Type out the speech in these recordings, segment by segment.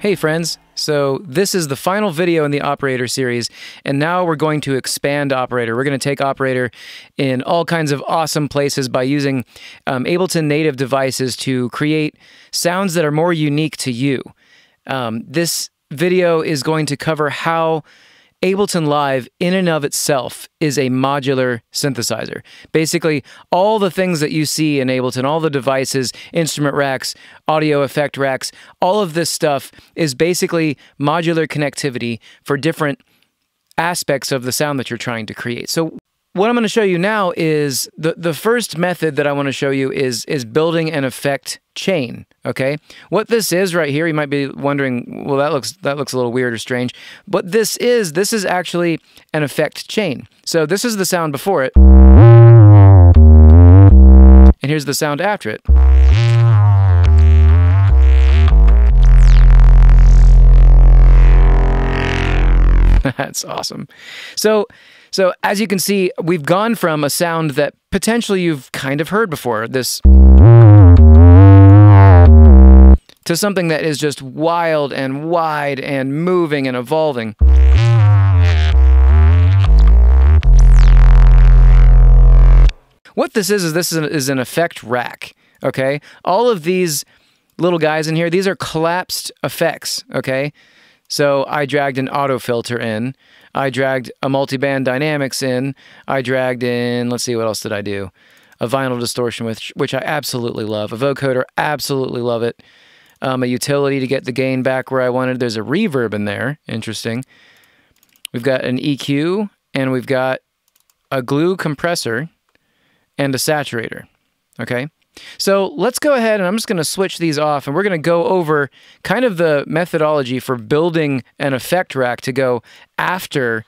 Hey friends, so this is the final video in the Operator series, and now we're going to expand Operator. We're going to take Operator in all kinds of awesome places by using um, Ableton native devices to create sounds that are more unique to you. Um, this video is going to cover how Ableton Live, in and of itself, is a modular synthesizer. Basically, all the things that you see in Ableton, all the devices, instrument racks, audio effect racks, all of this stuff is basically modular connectivity for different aspects of the sound that you're trying to create. So, what I'm going to show you now is the the first method that I want to show you is is building an effect chain. Okay, what this is right here, you might be wondering, well, that looks that looks a little weird or strange. But this is this is actually an effect chain. So this is the sound before it, and here's the sound after it. That's awesome. So so as you can see, we've gone from a sound that potentially you've kind of heard before, this to something that is just wild and wide and moving and evolving. What this is is this is an, effect rack, okay? All of these little guys in here, these are collapsed effects, okay? So I dragged an auto filter in. I dragged a multiband dynamics in. I dragged in, let's see, what else did I do? A vinyl distortion, which, which I absolutely love. A vocoder, absolutely love it. Um, a utility to get the gain back where I wanted. There's a reverb in there. Interesting. We've got an EQ, and we've got a glue compressor and a saturator. Okay. So let's go ahead and I'm just going to switch these off and we're going to go over kind of the methodology for building an effect rack to go after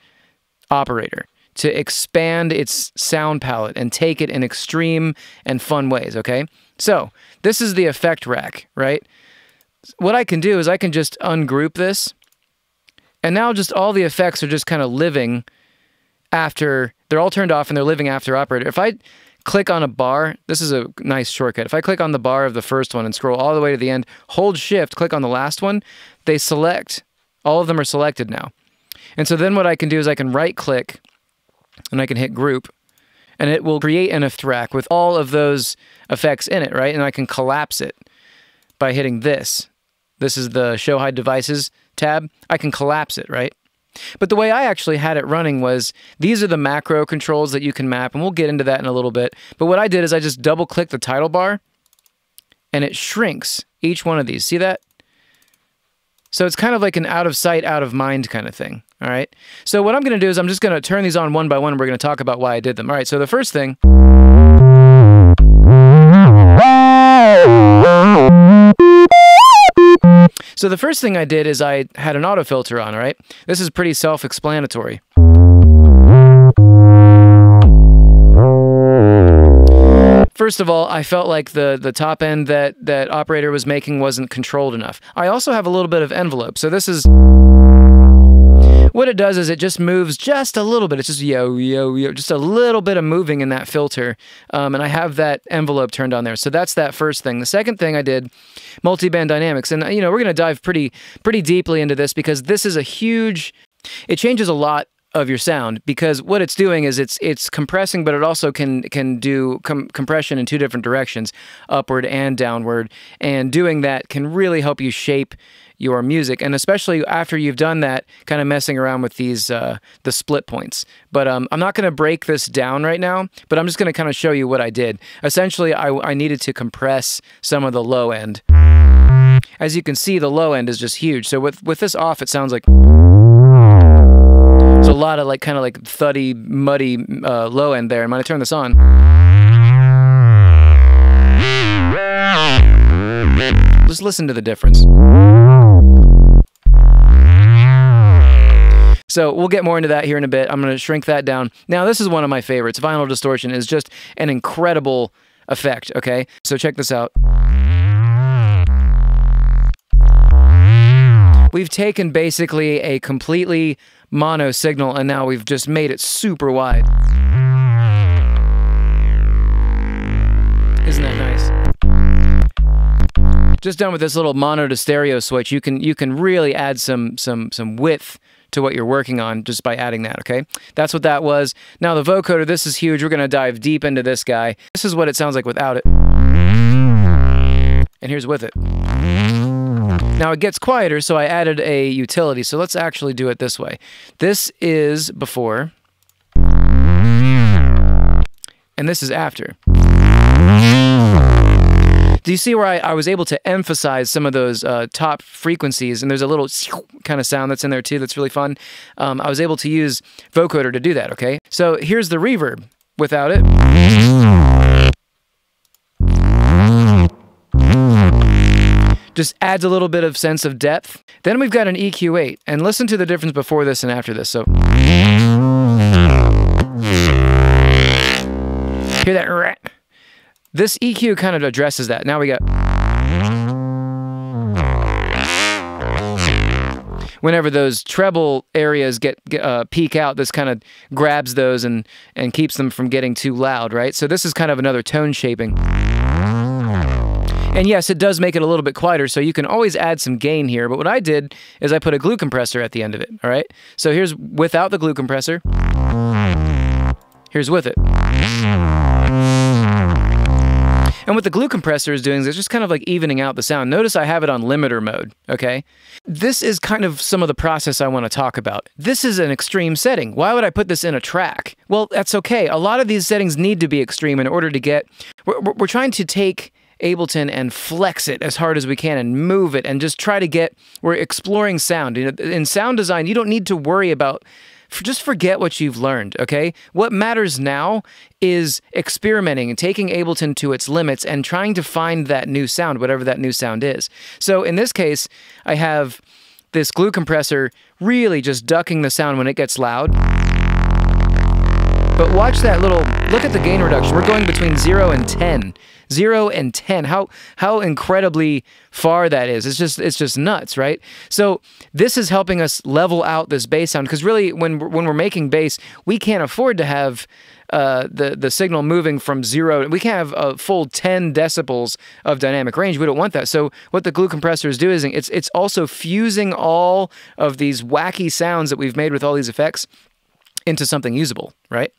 operator to expand its sound palette and take it in extreme and fun ways, okay? So, this is the effect rack, right? What I can do is I can just ungroup this and now just all the effects are just kind of living after they're all turned off and they're living after operator. If I click on a bar. This is a nice shortcut. If I click on the bar of the first one and scroll all the way to the end, hold shift, click on the last one, they select. All of them are selected now. And so then what I can do is I can right click and I can hit group and it will create an effect rack with all of those effects in it, right? And I can collapse it by hitting this. This is the show hide devices tab. I can collapse it, right? But the way I actually had it running was these are the macro controls that you can map, and we'll get into that in a little bit. But what I did is I just double click the title bar and it shrinks each one of these. See that? So it's kind of like an out of sight, out of mind kind of thing. All right. So what I'm going to do is I'm just going to turn these on one by one and we're going to talk about why I did them. All right. So the first thing. So the first thing I did is I had an auto filter on, right? This is pretty self-explanatory. First of all, I felt like the the top end that that operator was making wasn't controlled enough. I also have a little bit of envelope. So this is what it does is it just moves just a little bit. It's just yo, yo, yo, just a little bit of moving in that filter. Um, and I have that envelope turned on there. So that's that first thing. The second thing I did, multiband dynamics. And, you know, we're going to dive pretty, pretty deeply into this because this is a huge, it changes a lot of your sound because what it's doing is it's it's compressing but it also can can do com compression in two different directions upward and downward and doing that can really help you shape your music, and especially after you've done that, kind of messing around with these uh, the split points. But um, I'm not going to break this down right now, but I'm just going to kind of show you what I did. Essentially, I, I needed to compress some of the low end. As you can see, the low end is just huge. So with with this off, it sounds like there's a lot of like kind of like thuddy, muddy uh, low end there. And when I turn this on. Just listen to the difference. So we'll get more into that here in a bit. I'm going to shrink that down. Now, this is one of my favorites. Vinyl distortion is just an incredible effect, okay? So check this out. We've taken basically a completely mono signal and now we've just made it super wide. Isn't that nice? Just done with this little mono to stereo switch, you can you can really add some some some width to what you're working on just by adding that, okay? That's what that was. Now the vocoder, this is huge. We're to dive deep into this guy. This is what it sounds like without it. And here's with it. Now it gets quieter, so I added a utility. So let's actually do it this way. This is before, and this is after. Do you see where I, I was able to emphasize some of those uh, top frequencies? And there's a little kind of sound that's in there too that's really fun. Um, I was able to use vocoder to do that, okay? So here's the reverb without it. Just adds a little bit of sense of depth. Then we've got an EQ8, and listen to the difference before this and after this. So hear that? This EQ kind of addresses that. Now we got. Whenever those treble areas get uh, peak out, this kind of grabs those and and keeps them from getting too loud, right? So this is kind of another tone shaping. And yes, it does make it a little bit quieter, so you can always add some gain here. But what I did is I put a glue compressor at the end of it, all right? So here's without the glue compressor. Here's with it. And what the glue compressor is doing is it's just kind of like evening out the sound. Notice I have it on limiter mode, okay? This is kind of some of the process I want to talk about. This is an extreme setting. Why would I put this in a track? Well, that's okay. A lot of these settings need to be extreme in order to get... We're, we're trying to take Ableton and flex it as hard as we can and move it and just try to get, we're exploring sound. In sound design, you don't need to worry about just forget what you've learned, okay? What matters now is experimenting and taking Ableton to its limits and trying to find that new sound, whatever that new sound is. So in this case, I have this glue compressor really just ducking the sound when it gets loud. But watch that little, look at the gain reduction. We're going between 0 and 10. 0 and 10. How how incredibly far that is. It's just it's just nuts, right? So this is helping us level out this bass sound because really when when we're making bass, we can't afford to have uh, the the signal moving from zero. We can't have a full 10 decibels of dynamic range. We don't want that. So what the glue compressor is doing is it's it's also fusing all of these wacky sounds that we've made with all these effects into something usable, right?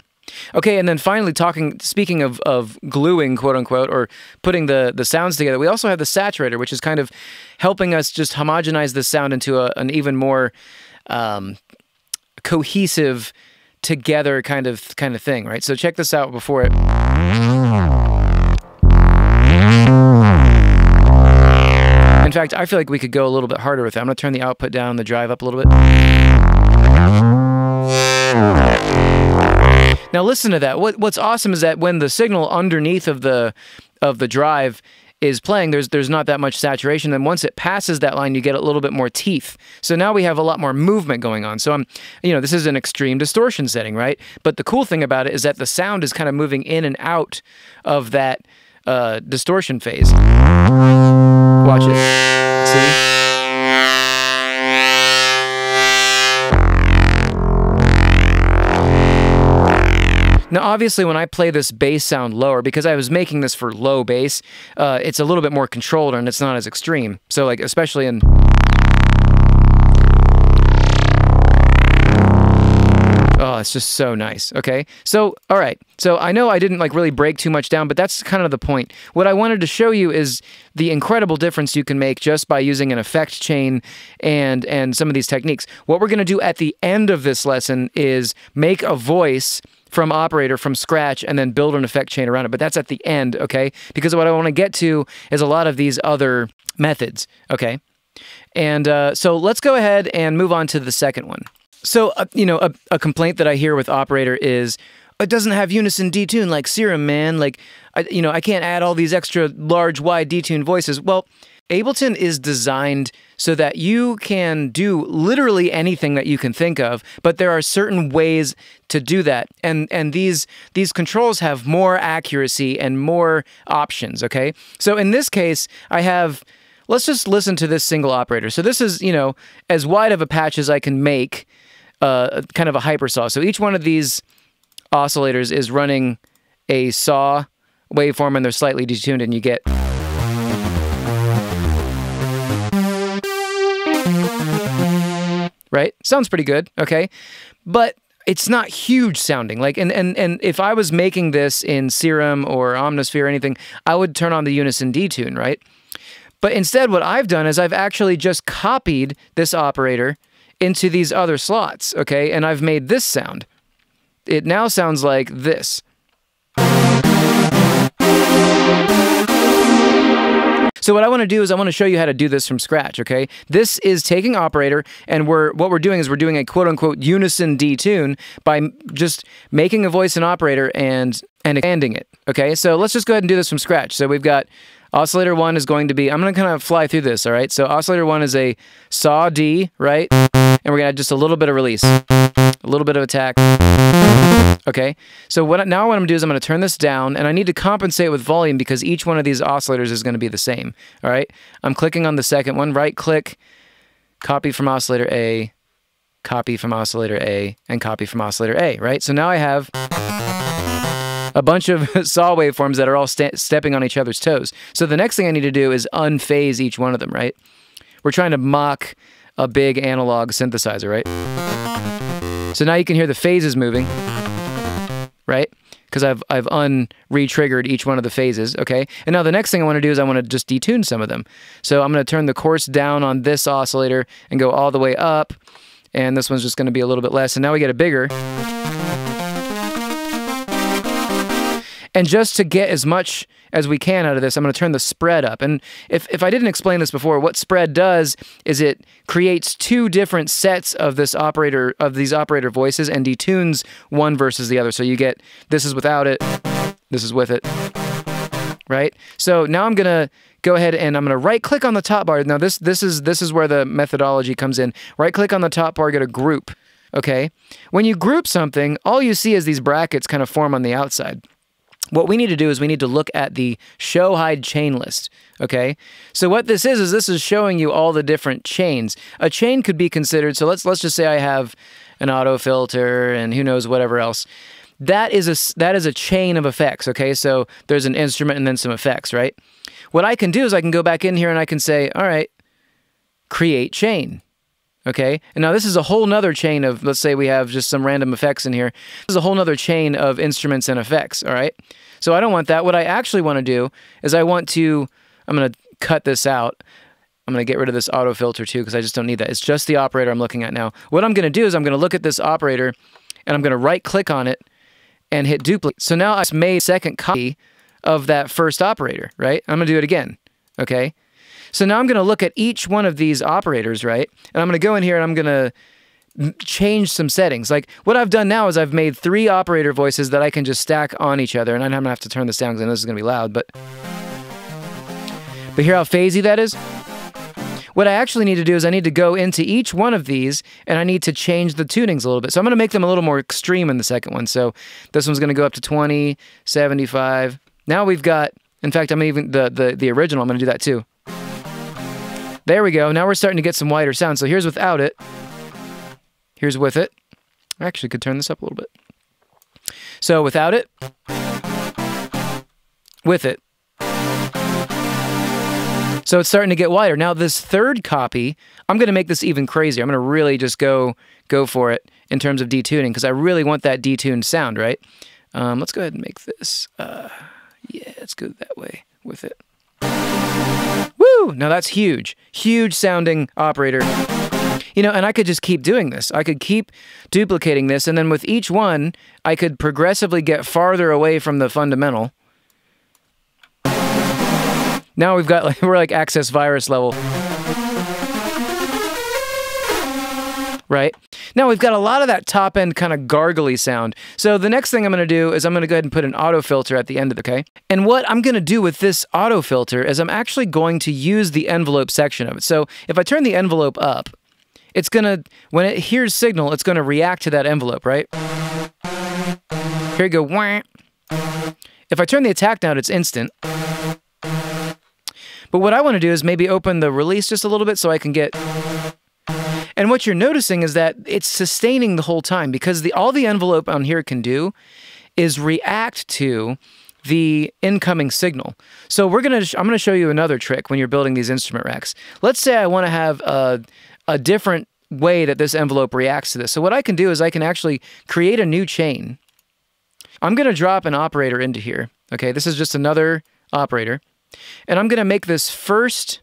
Okay, and then finally, talking, speaking of, of gluing, quote unquote, or putting the, the sounds together, we also have the saturator, which is kind of helping us just homogenize the sound into a, an even more um, cohesive, together kind of kind of thing, right? So check this out before it. In fact, I feel like we could go a little bit harder with it. I'm going to turn the output down, the drive up a little bit. Now listen to that. What what's awesome is that when the signal underneath of the of the drive is playing, there's there's not that much saturation. And once it passes that line, you get a little bit more teeth. So now we have a lot more movement going on. So I'm, you know, this is an extreme distortion setting, right? But the cool thing about it is that the sound is kind of moving in and out of that uh, distortion phase. Watch it. See? Now, obviously, when I play this bass sound lower, because I was making this for low bass, uh, it's a little bit more controlled and it's not as extreme. So, like, especially in... Oh, it's just so nice. Okay. So, all right. So I know I didn't like really break too much down, but that's kind of the point. What I wanted to show you is the incredible difference you can make just by using an effect chain and and some of these techniques. What we're going to do at the end of this lesson is make a voice from operator from scratch and then build an effect chain around it. But that's at the end, okay? Because what I want to get to is a lot of these other methods, okay? And uh, so let's go ahead and move on to the second one. So, uh, you know, a, a complaint that I hear with operator is, it doesn't have unison detune like Serum, man. Like, I, you know, I can't add all these extra large, wide detune voices. Well, Ableton is designed so that you can do literally anything that you can think of, but there are certain ways to do that. And and these these controls have more accuracy and more options, okay? So in this case, I have let's just listen to this single operator. So this is, you know, as wide of a patch as I can make uh, kind of a hypersaw. So each one of these oscillators is running a saw waveform and they're slightly detuned and you get right? Sounds pretty good, okay? But it's not huge sounding. Like and and and if I was making this in Serum or Omnisphere or anything, I would turn on the Unison detune, right? But instead what I've done is I've actually just copied this operator into these other slots, okay? And I've made this sound. It now sounds like this. So what I want to do is I want to show you how to do this from scratch, okay? This is taking operator and we're what we're doing is we're doing a quote unquote unison detune by just making a voice and operator and and expanding it, okay? So let's just go ahead and do this from scratch. So we've got oscillator 1 is going to be I'm going to kind of fly through this, all right? So oscillator 1 is a saw D, right? And we're to add just a little bit of release. A little bit of attack. Okay, so what now what I'm gonna do is I'm gonna turn this down and I need to compensate with volume because each one of these oscillators is gonna be the same. All right, I'm clicking on the second one, right click, copy from oscillator A, copy from oscillator A, and copy from oscillator A, right? So now I have a bunch of saw waveforms that are all stepping on each other's toes. So the next thing I need to do is unphase each one of them, right? We're trying to mock a big analog synthesizer, right? So now you can hear the phases moving right? Because I've I've un-re-triggered each one of the phases, okay? And now the next thing I want to do is I want to just detune some of them. So I'm going to turn the coarse down on this oscillator and go all the way up, and this one's just going to be a little bit less. And now we get a bigger. And just to get as much as we can out of this, I'm going to turn the spread up. And if, if I didn't explain this before, what spread does is it creates two different sets of this operator of these operator voices and detunes one versus the other. So you get this is without it, this is with it. Right? So now I'm going to go ahead and I'm going to right click on the top bar. Now this this is this is where the methodology comes in. Right click on the top bar, get a group. Okay? When you group something, all you see is these brackets kind of form on the outside. What we need to do is we need to look at the show hide chain list. Okay, so what this is is this is showing you all the different chains. A chain could be considered. So let's let's just say I have an auto filter and who knows whatever else. That is a that is a chain of effects. Okay, so there's an instrument and then some effects, right? What I can do is I can go back in here and I can say, all right, create chain. Okay, and now this is a whole nother chain of, let's say we have just some random effects in here. This is a whole nother chain of instruments and effects, all right? So I don't want that. What I actually want to do is I want to, I'm going to cut this out. I'm going to get rid of this auto filter too because I just don't need that. It's just the operator I'm looking at now. What I'm going to do is I'm going to look at this operator and I'm going to right click on it and hit duplicate. So now I've made a second copy of that first operator, right? I'm going to do it again, okay? So now I'm going to look at each one of these operators, right? And I'm going to go in here and I'm going to change some settings. Like what I've done now is I've made three operator voices that I can just stack on each other. And I'm to have to turn this down because I know this is going to be loud. But, but hear how phasey that is? What I actually need to do is I need to go into each one of these and I need to change the tunings a little bit. So I'm going to make them a little more extreme in the second one. So this one's going to go up to 20, 75. Now we've got, in fact, I'm even, the, the, the original, I'm going to do that too. There we go. Now we're starting to get some wider sound. So here's without it. Here's with it. I actually could turn this up a little bit. So without it, with it. So it's starting to get wider. Now this third copy, I'm going to make this even crazier. I'm going to really just go go for it in terms of detuning because I really want that detuned sound, right? Um, let's go ahead and make this. Uh, yeah, let's go that way with it. Woo! Now that's huge. Huge sounding operator. You know, and I could just keep doing this. I could keep duplicating this, and then with each one, I could progressively get farther away from the fundamental. Now we've got, like, we're like access virus level. Right? Now we've got a lot of that top end kind of gargly sound. So the next thing I'm going to do is I'm going to go ahead and put an auto filter at the end of it, okay? And what I'm going to do with this auto filter is I'm actually going to use the envelope section of it. So if I turn the envelope up, it's going to, when it hears signal, it's going to react to that envelope, right? Here you go. If I turn the attack down, it's instant. But what I want to do is maybe open the release just a little bit so I can get and what you're noticing is that it's sustaining the whole time because the all the envelope on here can do is react to the incoming signal. So we're gonna I'm gonna show you another trick when you're building these instrument racks. Let's say I want to have a a different way that this envelope reacts to this. So what I can do is I can actually create a new chain. I'm going to drop an operator into here. Okay, this is just another operator. And I'm going to make this first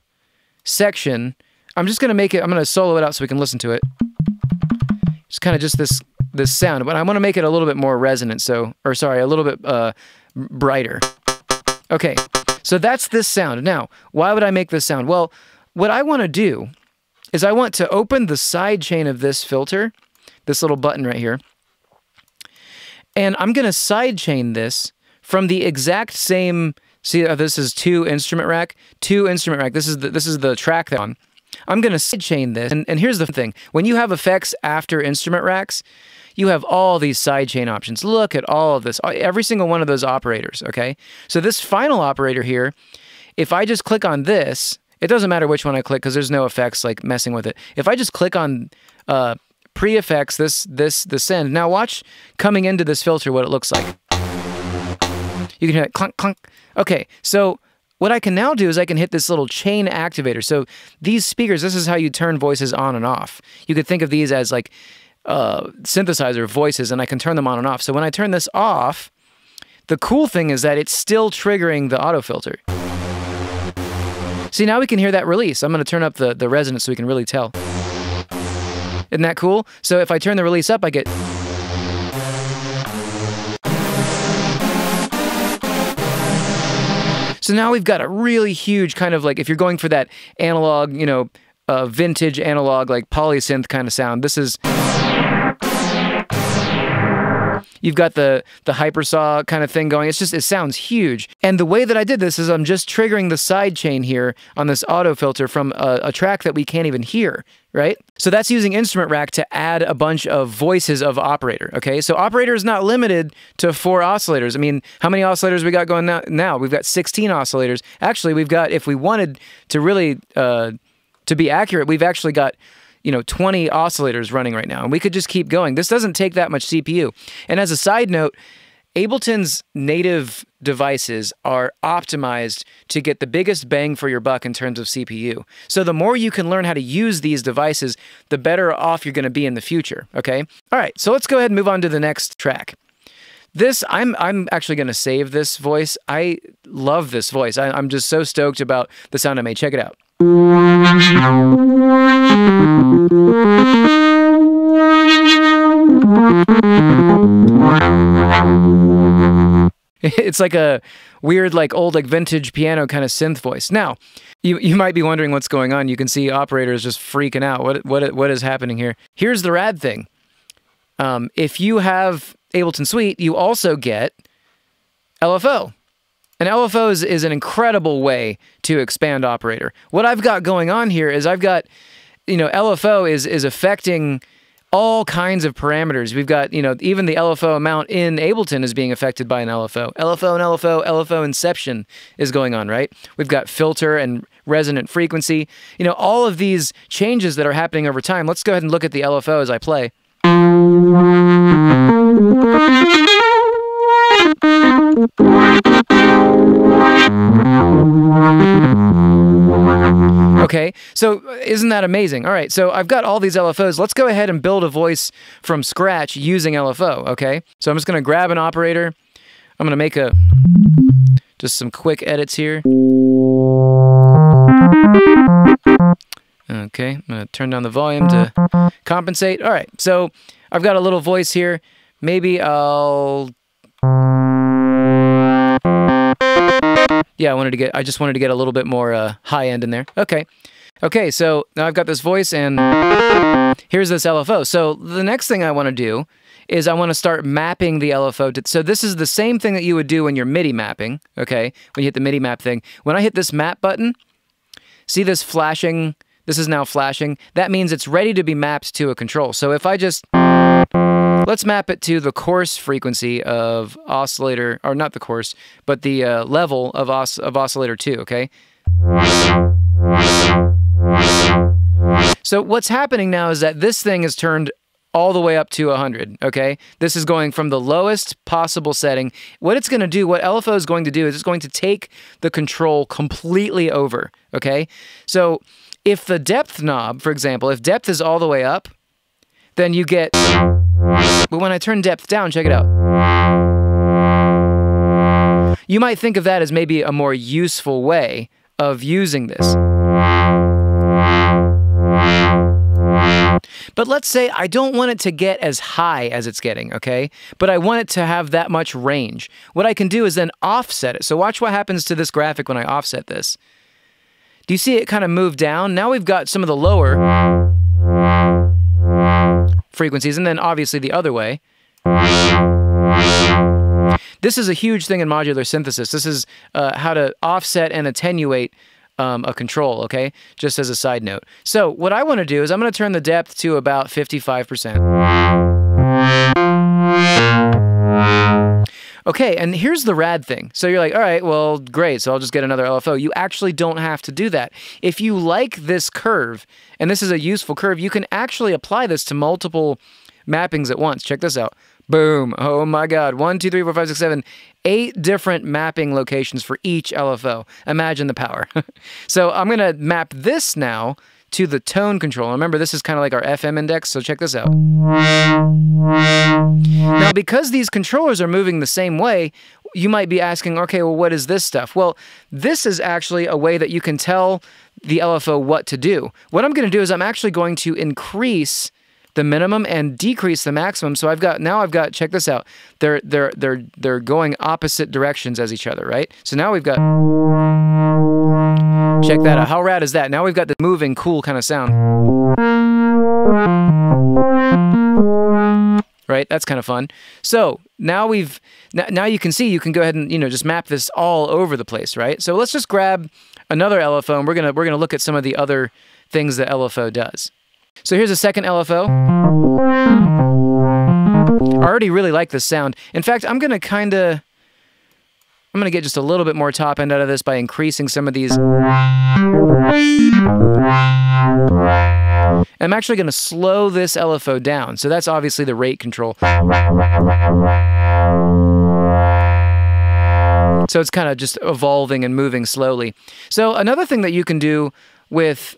section, I'm just to make it, I'm to solo it out so we can listen to it. It's kind of just this this sound, but I want to make it a little bit more resonant, so, or sorry, a little bit uh, brighter. Okay, so that's this sound. Now, why would I make this sound? Well, what I want to do is I want to open the side chain of this filter, this little button right here, and I'm going to side chain this from the exact same. See, uh, this is two instrument rack, two instrument rack. This is the, this is the track that on. I'm going to sidechain this, and, and here's the thing: when you have effects after instrument racks, you have all these sidechain options. Look at all of this, every single one of those operators, okay? So this final operator here, if I just click on this, it doesn't matter which one I click because there's no effects like messing with it. If I just click on uh, pre-effects, this, this, the send, now watch coming into this filter what it looks like. You can hear it clunk, clunk. Okay, so what I can now do is I can hit this little chain activator. So these speakers, this is how you turn voices on and off. You could think of these as like uh, synthesizer voices and I can turn them on and off. So when I turn this off, the cool thing is that it's still triggering the auto filter. See, now we can hear that release. I'm going to turn up the, the resonance so we can really tell. Isn't that cool? So if I turn the release up, I get... So now we've got a really huge kind of like, if you're going for that analog, you know, uh, vintage analog, like polysynth kind of sound, this is... You've got the the hypersaw kind of thing going. It's just it sounds huge. And the way that I did this is I'm just triggering the side chain here on this auto filter from a, a track that we can't even hear, right? So that's using Instrument Rack to add a bunch of voices of operator. Okay, so operator is not limited to four oscillators. I mean, how many oscillators we got going now? Now we've got 16 oscillators. Actually, we've got if we wanted to really uh, to be accurate, we've actually got you know 20 oscillators running right now and we could just keep going this doesn't take that much cpu and as a side note ableton's native devices are optimized to get the biggest bang for your buck in terms of cpu so the more you can learn how to use these devices the better off you're going to be in the future okay all right so let's go ahead and move on to the next track this I'm I'm actually going to save this voice. I love this voice. I, I'm just so stoked about the sound I made. Check it out. It's like a weird, like old, like vintage piano kind of synth voice. Now, you, you might be wondering what's going on. You can see operators just freaking out. What what what is happening here? Here's the rad thing. Um, if you have Ableton Suite, you also get LFO. And LFO is, is an incredible way to expand operator. What I've got going on here is I've got, you know, LFO is is affecting all kinds of parameters. We've got, you know, even the LFO amount in Ableton is being affected by an LFO. LFO and LFO, LFO inception is going on, right? We've got filter and resonant frequency. You know, all of these changes that are happening over time. Let's go ahead and look at the LFO as I play. Okay, so uh, isn't that amazing? All right, so I've got all these LFOs. Let's go ahead and build a voice from scratch using LFO, okay? So I'm just gonna grab an operator. I'm gonna make a, just some quick edits here. Okay, I'm gonna turn down the volume to compensate. All right, so I've got a little voice here. Maybe I'll yeah, I wanted to get, I just wanted to get a little bit more uh, high end in there. Okay. Okay, so now I've got this voice and here's this LFO. So the next thing I want to do is I want to start mapping the LFO. To, so this is the same thing that you would do when you're MIDI mapping, okay? When you hit the MIDI map thing. When I hit this map button, see this flashing, this is now flashing. That means it's ready to be mapped to a control. So if I just Let's map it to the coarse frequency of oscillator, or not the coarse, but the uh, level of, os of oscillator 2, okay? So what's happening now is that this thing is turned all the way up to 100, okay? This is going from the lowest possible setting. What it's going to do, what LFO is going to do is it's going to take the control completely over, okay? So If the depth knob, for example, if depth is all the way up, then you get. But when I turn depth down, check it out. You might think of that as maybe a more useful way of using this. But let's say I don't want it to get as high as it's getting, okay? But I want it to have that much range. What I can do is then offset it. So watch what happens to this graphic when I offset this. Do you see it kind of move down? Now we've got some of the lower frequencies, and then obviously the other way. This is a huge thing in modular synthesis. This is uh, how to offset and attenuate um, a control, okay? Just as a side note. So what I want to do is I'm going to turn the depth to about 55%. Okay, and here's the rad thing. So you're like, all right, well, great, so I'll just get another LFO. You actually don't have to do that. If you like this curve, and this is a useful curve, you can actually apply this to multiple mappings at once. Check this out. Boom. Oh my God. One, two, three, four, five, six, seven, eight different mapping locations for each LFO. Imagine the power. so I'm going to map this now to the tone control. Remember, this is kind of like our FM index, so check this out. Now, because these controllers are moving the same way, you might be asking, okay, well, what is this stuff? Well, this is actually a way that you can tell the LFO what to do. What I'm going to do is I'm actually going to increase the minimum and decrease the maximum. So I've got now I've got check this out. They're they're they're they're going opposite directions as each other, right? So now we've got check that out. How rad is that? Now we've got the moving cool kind of sound. Right? That's kind of fun. So now we've now you can see you can go ahead and you know just map this all over the place, right? So let's just grab another LFO and we're gonna we're gonna look at some of the other things that LFO does. So here's a second LFO. I already really like this sound. In fact, I'm going to kind of... I'm going to get just a little bit more top end out of this by increasing some of these. I'm actually going to slow this LFO down. So that's obviously the rate control. So it's kind of just evolving and moving slowly. So another thing that you can do with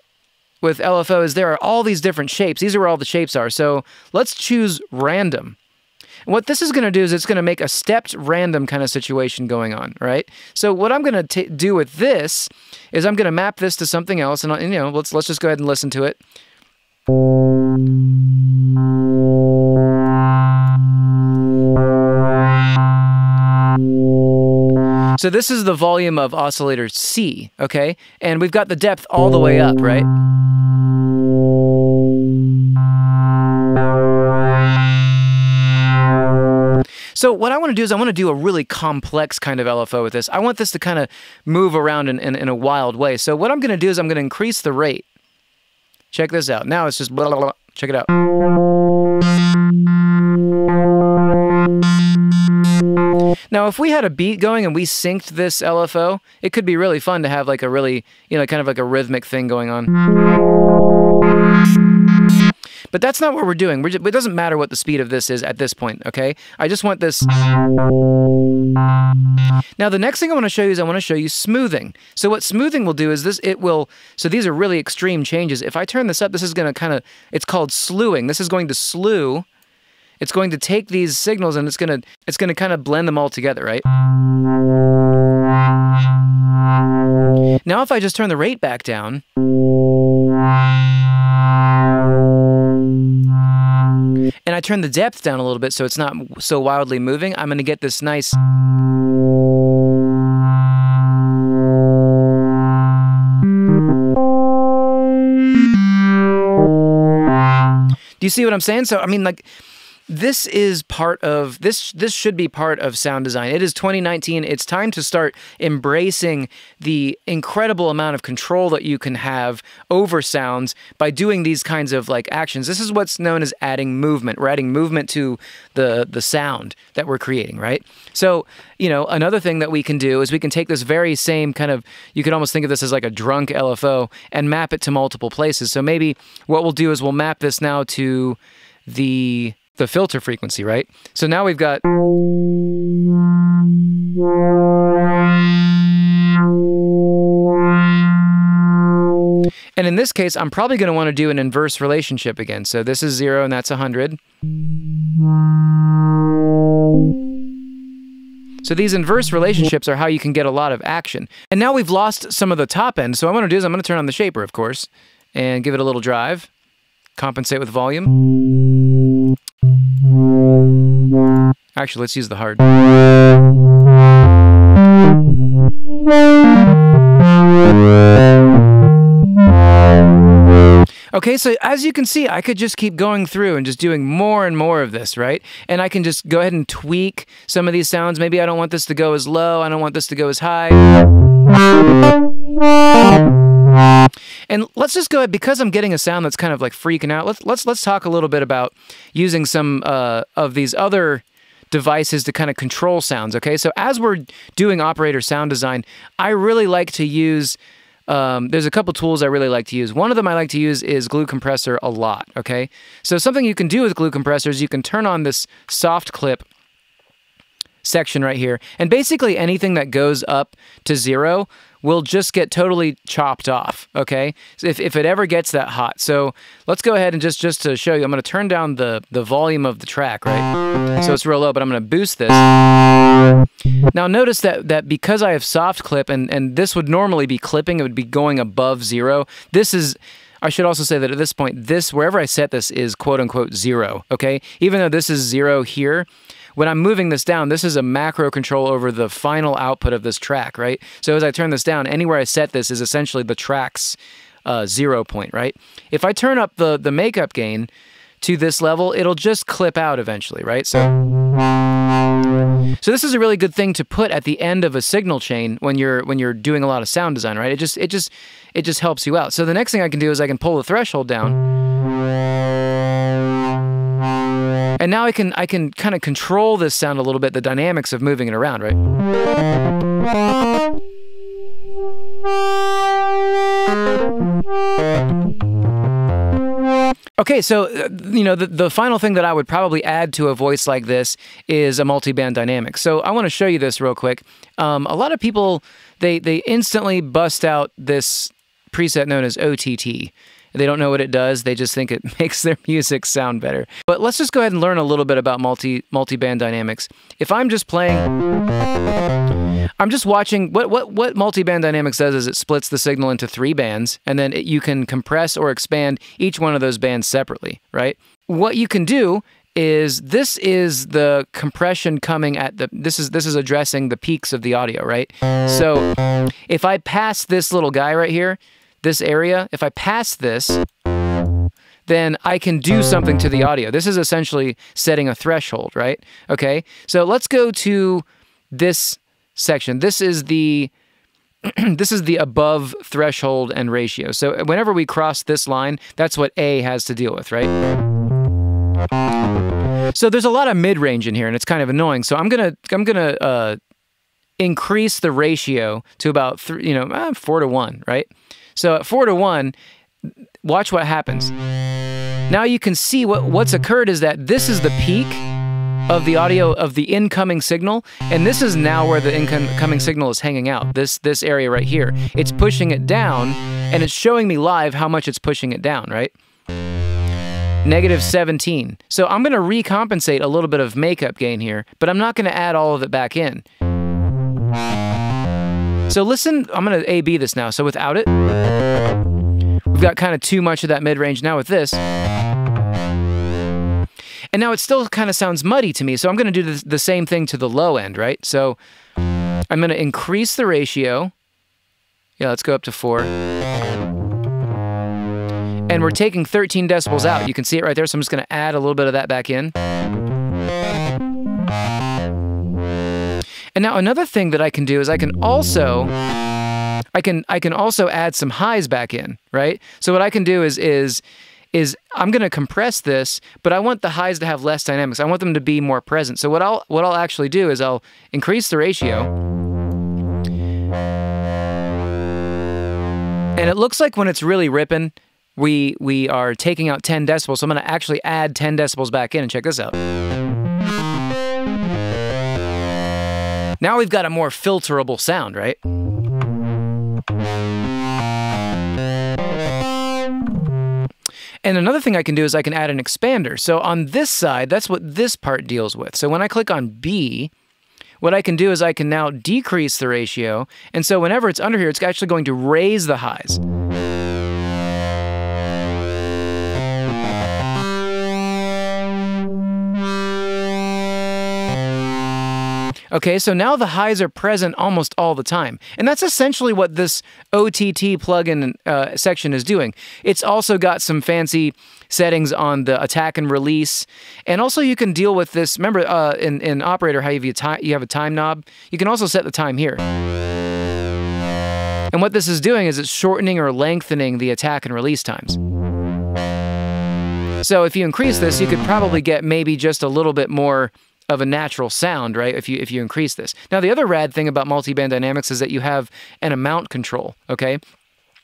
with LFO is there are all these different shapes. These are where all the shapes are. So let's choose random. And what this is going to do is it's going to make a stepped random kind of situation going on, right? So what I'm going to do with this is I'm going to map this to something else, and, and you know, let's let's just go ahead and listen to it. So this is the volume of oscillator C, okay? And we've got the depth all the way up, right? So what I want to do is I want to do a really complex kind of LFO with this. I want this to kind of move around in, in, in a wild way. So what I'm going to do is I'm going to increase the rate. Check this out. Now it's just blah, blah, blah. Check it out. Now, if we had a beat going and we synced this LFO, it could be really fun to have like a really, you know, kind of like a rhythmic thing going on. But that's not what we're doing. We're just, it doesn't matter what the speed of this is at this point, okay? I just want this. Now, the next thing I want to show you is I want to show you smoothing. So what smoothing will do is this, it will, so these are really extreme changes. If I turn this up, this is going to kind of, it's called slewing. This is going to slew. It's going to take these signals and it's going to, it's going to kind of blend them all together, right? Now, if I just turn the rate back down, and I turn the depth down a little bit so it's not so wildly moving, I'm going to get this nice... Do you see what I'm saying? So, I mean, like, this is part of this this should be part of sound design. It is 2019. It's time to start embracing the incredible amount of control that you can have over sounds by doing these kinds of like actions. This is what's known as adding movement. We're adding movement to the the sound that we're creating, right? So, you know, another thing that we can do is we can take this very same kind of you could almost think of this as like a drunk LFO and map it to multiple places. So maybe what we'll do is we'll map this now to the the filter frequency, right? So now we've got. And in this case, I'm probably going to want to do an inverse relationship again. So this is 0 and that's 100. So these inverse relationships are how you can get a lot of action. And now we've lost some of the top end. So what I'm going to do is I'm going to turn on the shaper, of course, and give it a little drive. Compensate with volume. Actually, let's use the hard. Okay, so as you can see, I could just keep going through and just doing more and more of this, right? And I can just go ahead and tweak some of these sounds. Maybe I don't want this to go as low, I don't want this to go as high. And let's just go ahead because I'm getting a sound that's kind of like freaking out. Let's let's let's talk a little bit about using some uh, of these other devices to kind of control sounds. Okay, so as we're doing operator sound design, I really like to use um, there's a couple tools I really like to use. One of them I like to use is Glue Compressor a lot, okay? So something you can do with Glue compressors, you can turn on this soft clip section right here, and basically anything that goes up to zero will just get totally chopped off, okay? If, if it ever gets that hot. So let's go ahead and just, just to show you, I'm gonna turn down the, the volume of the track, right? So it's real low, but I'm gonna boost this. Now notice that, that because I have soft clip, and, and this would normally be clipping, it would be going above zero. This is, I should also say that at this point, this, wherever I set this is quote unquote zero, okay? Even though this is zero here, when I'm moving this down, this is a macro control over the final output of this track, right? So as I turn this down, anywhere I set this is essentially the track's uh, zero point, right? If I turn up the, the makeup gain to this level, it'll just clip out eventually, right? So, so this is a really good thing to put at the end of a signal chain when you're when you're doing a lot of sound design, right? It just it just it just helps you out. So the next thing I can do is I can pull the threshold down. And now I can I can kind of control this sound a little bit, the dynamics of moving it around, right? Okay, so uh, you know the, the final thing that I would probably add to a voice like this is a multi-band dynamic. So I want to show you this real quick. Um, a lot of people they they instantly bust out this preset known as OTT. They don't know what it does. They just think it makes their music sound better. But let's just go ahead and learn a little bit about multi multi-band dynamics. If I'm just playing I'm just watching what what what multi-band dynamics does is it splits the signal into three bands and then it, you can compress or expand each one of those bands separately, right? What you can do is this is the compression coming at the this is this is addressing the peaks of the audio, right? So if I pass this little guy right here, this area, if I pass this, then I can do something to the audio. This is essentially setting a threshold, right? Okay, so let's go to this section. This is the this is the above threshold and ratio. So whenever we cross this line, that's what A has to deal with, right? So there's a lot of mid-range in here, and it's kind of annoying. So I'm gonna I'm gonna uh, increase the ratio to about three, you know, uh, four to one, right? So at four to one, watch what happens. Now you can see what, what's occurred is that this is the peak of the audio of the incoming signal, and this is now where the incoming signal is hanging out. This this area right here. It's pushing it down, and it's showing me live how much it's pushing it down, right? Negative 17. So I'm going to recompensate a little bit of makeup gain here, but I'm not going to add all of it back in. So listen, I'm going to A-B this now. So without it, we've got kind of too much of that mid-range. Now with this, and now it still kind of sounds muddy to me. So I'm to do the, the same thing to the low end, right? So I'm to increase the ratio. Yeah, let's go up to four. And we're taking 13 decibels out. You can see it right there. So I'm just to add a little bit of that back in. And now another thing that I can do is I can also I can I can also add some highs back in, right? So what I can do is is is I'm going to compress this, but I want the highs to have less dynamics. I want them to be more present. So what I'll what I'll actually do is I'll increase the ratio. And it looks like when it's really ripping, we we are taking out 10 decibels. So I'm going to actually add 10 decibels back in and check this out. Now we've got a more filterable sound, right? And another thing I can do is I can add an expander. So on this side, that's what this part deals with. So when I click on B, what I can do is I can now decrease the ratio. And so whenever it's under here, it's actually going to raise the highs. Okay, so now the highs are present almost all the time. And that's essentially what this OTT plugin uh, section is doing. It's also got some fancy settings on the attack and release. And also you can deal with this, remember uh, in, in Operator how you have, you have a time knob? You can also set the time here. And what this is doing is it's shortening or lengthening the attack and release times. So if you increase this, you could probably get maybe just a little bit more of a natural sound, right? If you if you increase this. Now the other rad thing about multi-band dynamics is that you have an amount control, okay?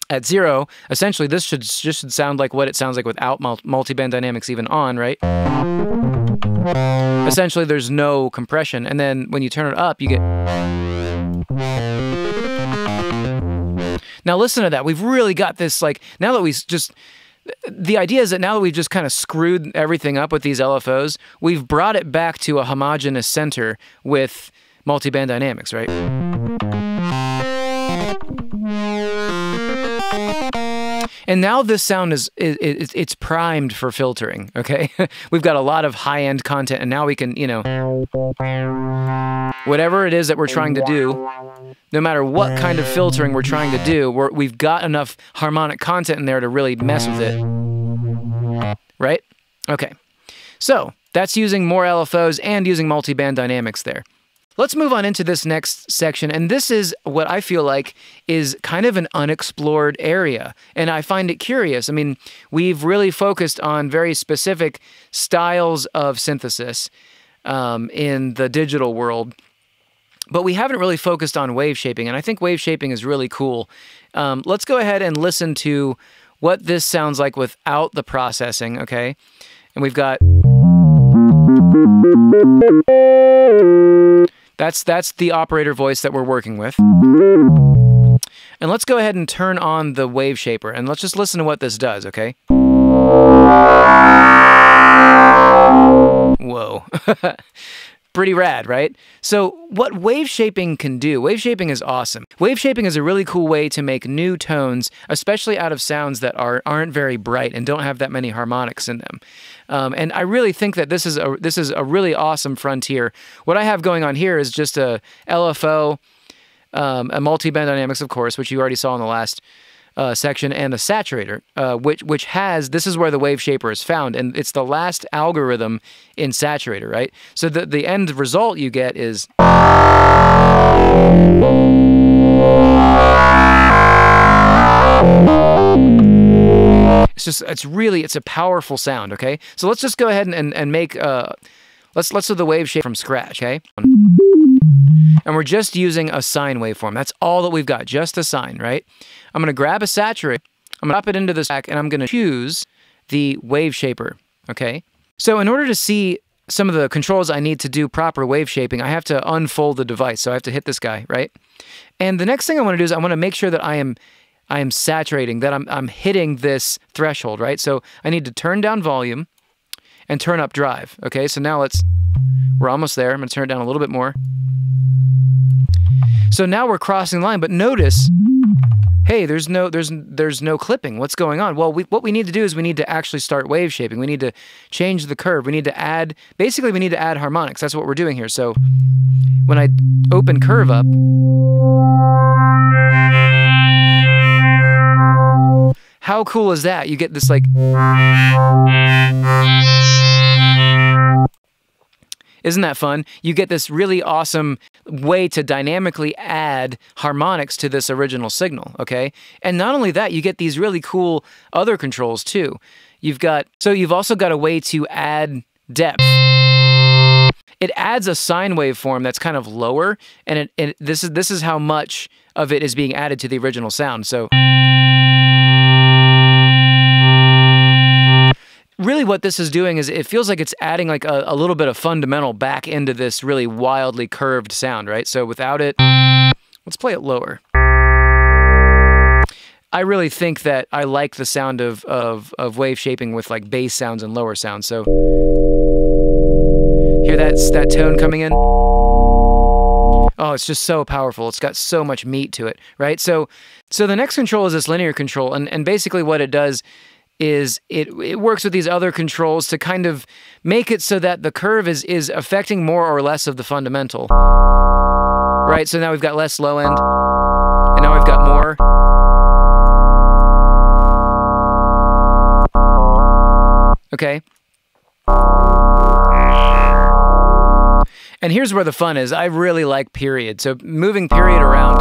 At zero, essentially this should just should sound like what it sounds like without multi-band dynamics even on, right? Essentially there's no compression and then when you turn it up, you get Now listen to that. We've really got this like now that we just the idea is that now that we've just kind of screwed everything up with these LFOs, we've brought it back to a homogeneous center with multiband dynamics, right? And now this sound is, is, it's primed for filtering, okay? We've got a lot of high-end content and now we can, you know, whatever it is that we're trying to do, no matter what kind of filtering we're trying to do, we have got enough harmonic content in there to really mess with it. Right? Okay. So, that's using more LFOs and using multi-band dynamics there. Let's move on into this next section. And this is what I feel like is kind of an unexplored area. And I find it curious. I mean, we've really focused on very specific styles of synthesis um, in the digital world. But we haven't really focused on wave shaping. And I think wave shaping is really cool. Um, let's go ahead and listen to what this sounds like without the processing, okay? And we've got. That's that's the operator voice that we're working with. And let's go ahead and turn on the wave shaper and let's just listen to what this does, okay? Whoa. Pretty rad, right? So, what wave shaping can do, wave shaping is awesome. Wave shaping is a really cool way to make new tones, especially out of sounds that are, aren't very bright and don't have that many harmonics in them. Um, and I really think that this is a this is a really awesome frontier. What I have going on here is just a LFO, um, a multi-band dynamics, of course, which you already saw in the last uh, section, and the saturator, uh, which which has this is where the wave shaper is found, and it's the last algorithm in saturator, right? So the the end result you get is. It's just, it's really, it's a powerful sound, okay? So let's just go ahead and, and, and make, uh, let's, let's do the wave shape from scratch, okay? And we're just using a sine waveform. That's all that we've got, just a sine, right? I'm gonna grab a saturate, I'm gonna pop it into the stack, and I'm gonna choose the wave shaper, okay? So in order to see some of the controls I need to do proper wave shaping, I have to unfold the device. So I have to hit this guy, right? And the next thing I want to do is I want to make sure that I am I am saturating, that I'm, I'm hitting this threshold, right? So I need to turn down volume and turn up drive. Okay, so now let's, we're almost there. I'm gonna turn it down a little bit more. So now we're crossing the line, but notice, hey, there's no, there's, there's no clipping. What's going on? Well, we, what we need to do is we need to actually start wave shaping. We need to change the curve. We need to add, basically we need to add harmonics. That's what we're doing here. So when I open curve up, How cool is that? You get this like. Isn't that fun? You get this really awesome way to dynamically add harmonics to this original signal, okay? And not only that, you get these really cool other controls too. You've got, so you've also got a way to add depth. It adds a sine waveform that's kind of lower, and it, it, this is this is how much of it is being added to the original sound. So. Really what this is doing is it feels like it's adding like a, a, little bit of fundamental back into this really wildly curved sound, right? So without it, let's play it lower. I really think that I like the sound of, of, of wave shaping with like bass sounds and lower sounds. So hear that, that tone coming in? Oh, it's just so powerful. It's got so much meat to it, right? So so the next control is this linear control, and, and basically what it does is it it works with these other controls to kind of make it so that the curve is is affecting more or less of the fundamental. Right? So now we've got less low end, and now we've got more. Okay. And here's where the fun is. I really like period. So moving period around.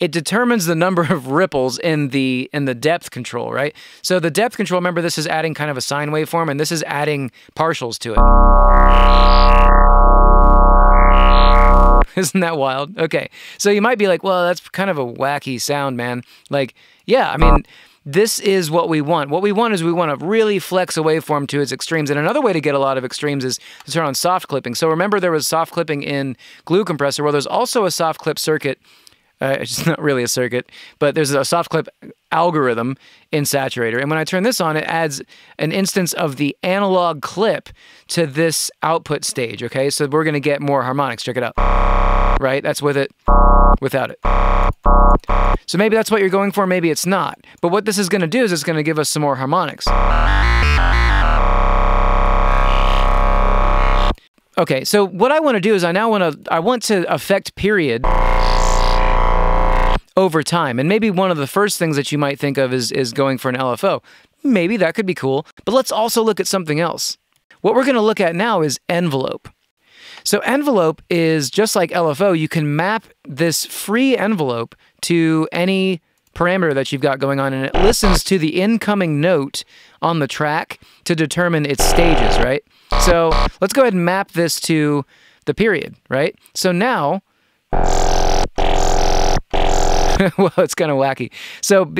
It determines the number of ripples in the in the depth control, right? So the depth control, remember this is adding kind of a sine waveform and this is adding partials to it. Isn't that wild? Okay. So you might be like, well, that's kind of a wacky sound, man. Like, yeah, I mean, this is what we want. What we want is we want to really flex a waveform to its extremes. And another way to get a lot of extremes is to turn on soft clipping. So remember there was soft clipping in glue compressor. Well, there's also a soft clip circuit. Uh, it's not really a circuit, but there's a soft clip algorithm in Saturator. And when I turn this on, it adds an instance of the analog clip to this output stage. Okay, so we're to get more harmonics. Check it out. Right? That's with it, without it. So maybe that's what you're going for, maybe it's not. But what this is to do is it's to give us some more harmonics. Okay, so what I want to do is I now want to I want to affect period over time. And maybe one of the first things that you might think of is is going for an LFO. Maybe that could be cool, but let's also look at something else. What we're going to look at now is envelope. So envelope is just like LFO, you can map this free envelope to any parameter that you've got going on and it listens to the incoming note on the track to determine its stages, right? So let's go ahead and map this to the period, right? So now, well, it's kind of wacky. So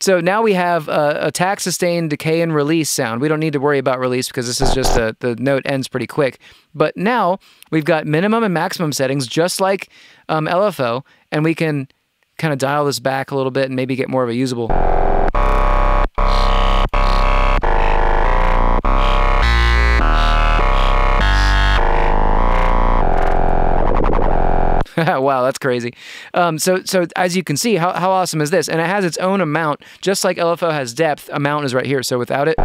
so now we have a, attack sustain, decay, and release sound. We don't need to worry about release because this is just a, the note ends pretty quick. But now we've got minimum and maximum settings, just like um, LFO, and we can kind of dial this back a little bit and maybe get more of a usable. Wow, that's crazy. Um, so, so as you can see, how, how awesome is this? And it has its own amount, just like LFO has depth. Amount is right here. So without it.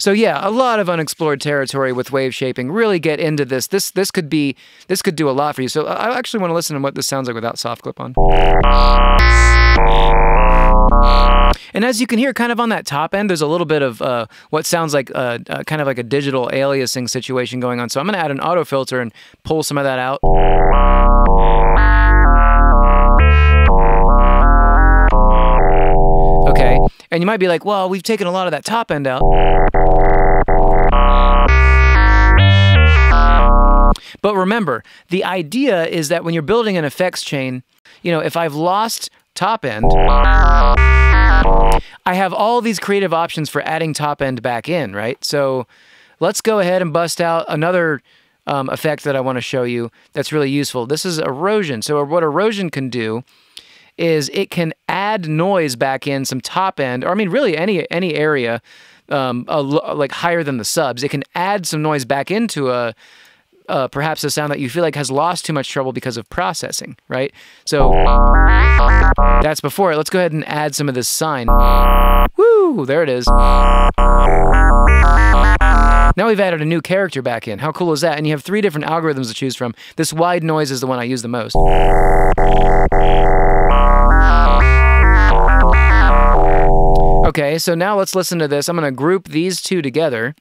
So yeah, a lot of unexplored territory with wave shaping. Really get into this. This this could be this could do a lot for you. So I actually want to listen to what this sounds like without soft clip on. As you can hear, kind of on that top end, there's a little bit of uh, what sounds like uh, uh, kind of like a digital aliasing situation going on. So I'm going to add an auto filter and pull some of that out. Okay, and you might be like, well, we've taken a lot of that top end out. But remember, the idea is that when you're building an effects chain, you know, if I've lost top end, I have all these creative options for adding top end back in, right? So let's go ahead and bust out another um, effect that I want to show you that's really useful. This is erosion. So what erosion can do is it can add noise back in some top end, or I mean, really any any area um, like higher than the subs. It can add some noise back into a uh, perhaps a sound that you feel like has lost too much treble because of processing, right? So that's before it. Let's go ahead and add some of this sine. Woo! There it is. Now we've added a new character back in. How cool is that? And you have three different algorithms to choose from. This wide noise is the one I use the most. Okay, so now let's listen to this. I'm going to group these two together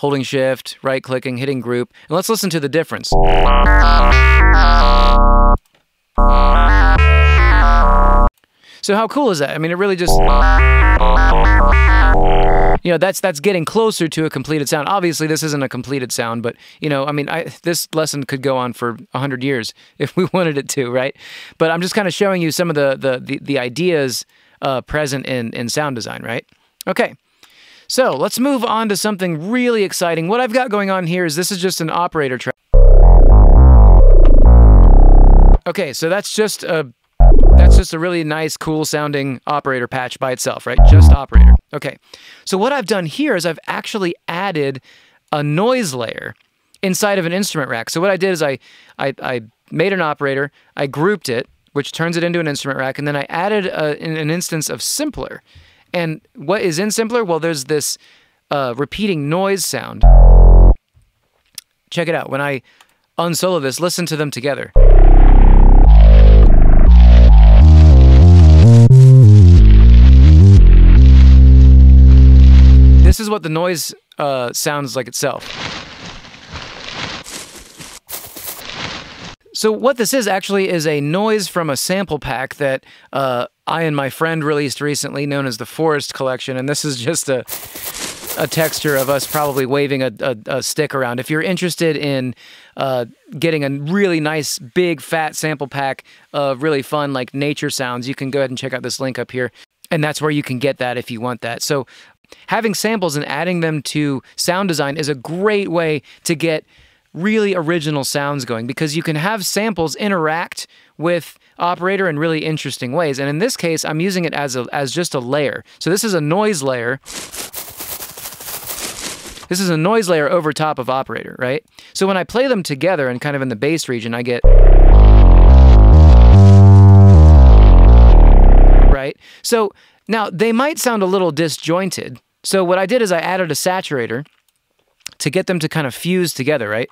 holding shift, right clicking, hitting group, and let's listen to the difference. So how cool is that? I mean, it really just you know that's that's getting closer to a completed sound. Obviously, this isn't a completed sound, but you know, I mean, I, this lesson could go on for hundred years if we wanted it to, right? But I'm just kind of showing you some of the the the, the ideas uh, present in in sound design, right? Okay. So let's move on to something really exciting. What I've got going on here is this is just an operator track. Okay, so that's just a that's just a really nice, cool sounding operator patch by itself, right? Just operator. Okay, so what I've done here is I've actually added a noise layer inside of an instrument rack. So what I did is I, I, I made an operator, I grouped it, which turns it into an instrument rack, and then I added a, an instance of Simpler. And what is in Simpler? Well, there's this uh, repeating noise sound. Check it out. When I unsolo this, listen to them together. This is what the noise uh, sounds like itself. So what this is actually is a noise from a sample pack that uh, I and my friend released recently, known as the Forest Collection, and this is just a a texture of us probably waving a, a, a stick around. If you're interested in uh, getting a really nice, big, fat sample pack of really fun, like nature sounds, you can go ahead and check out this link up here. And that's where you can get that if you want that. So having samples and adding them to sound design is a great way to get really original sounds going because you can have samples interact with operator in really interesting ways. And in this case, I'm using it as a, as just a layer. So this is a noise layer. This is a noise layer over top of operator, right? So when I play them together and kind of in the bass region, I get right? So now they might sound a little disjointed. So what I did is I added a saturator to get them to kind of fuse together, right?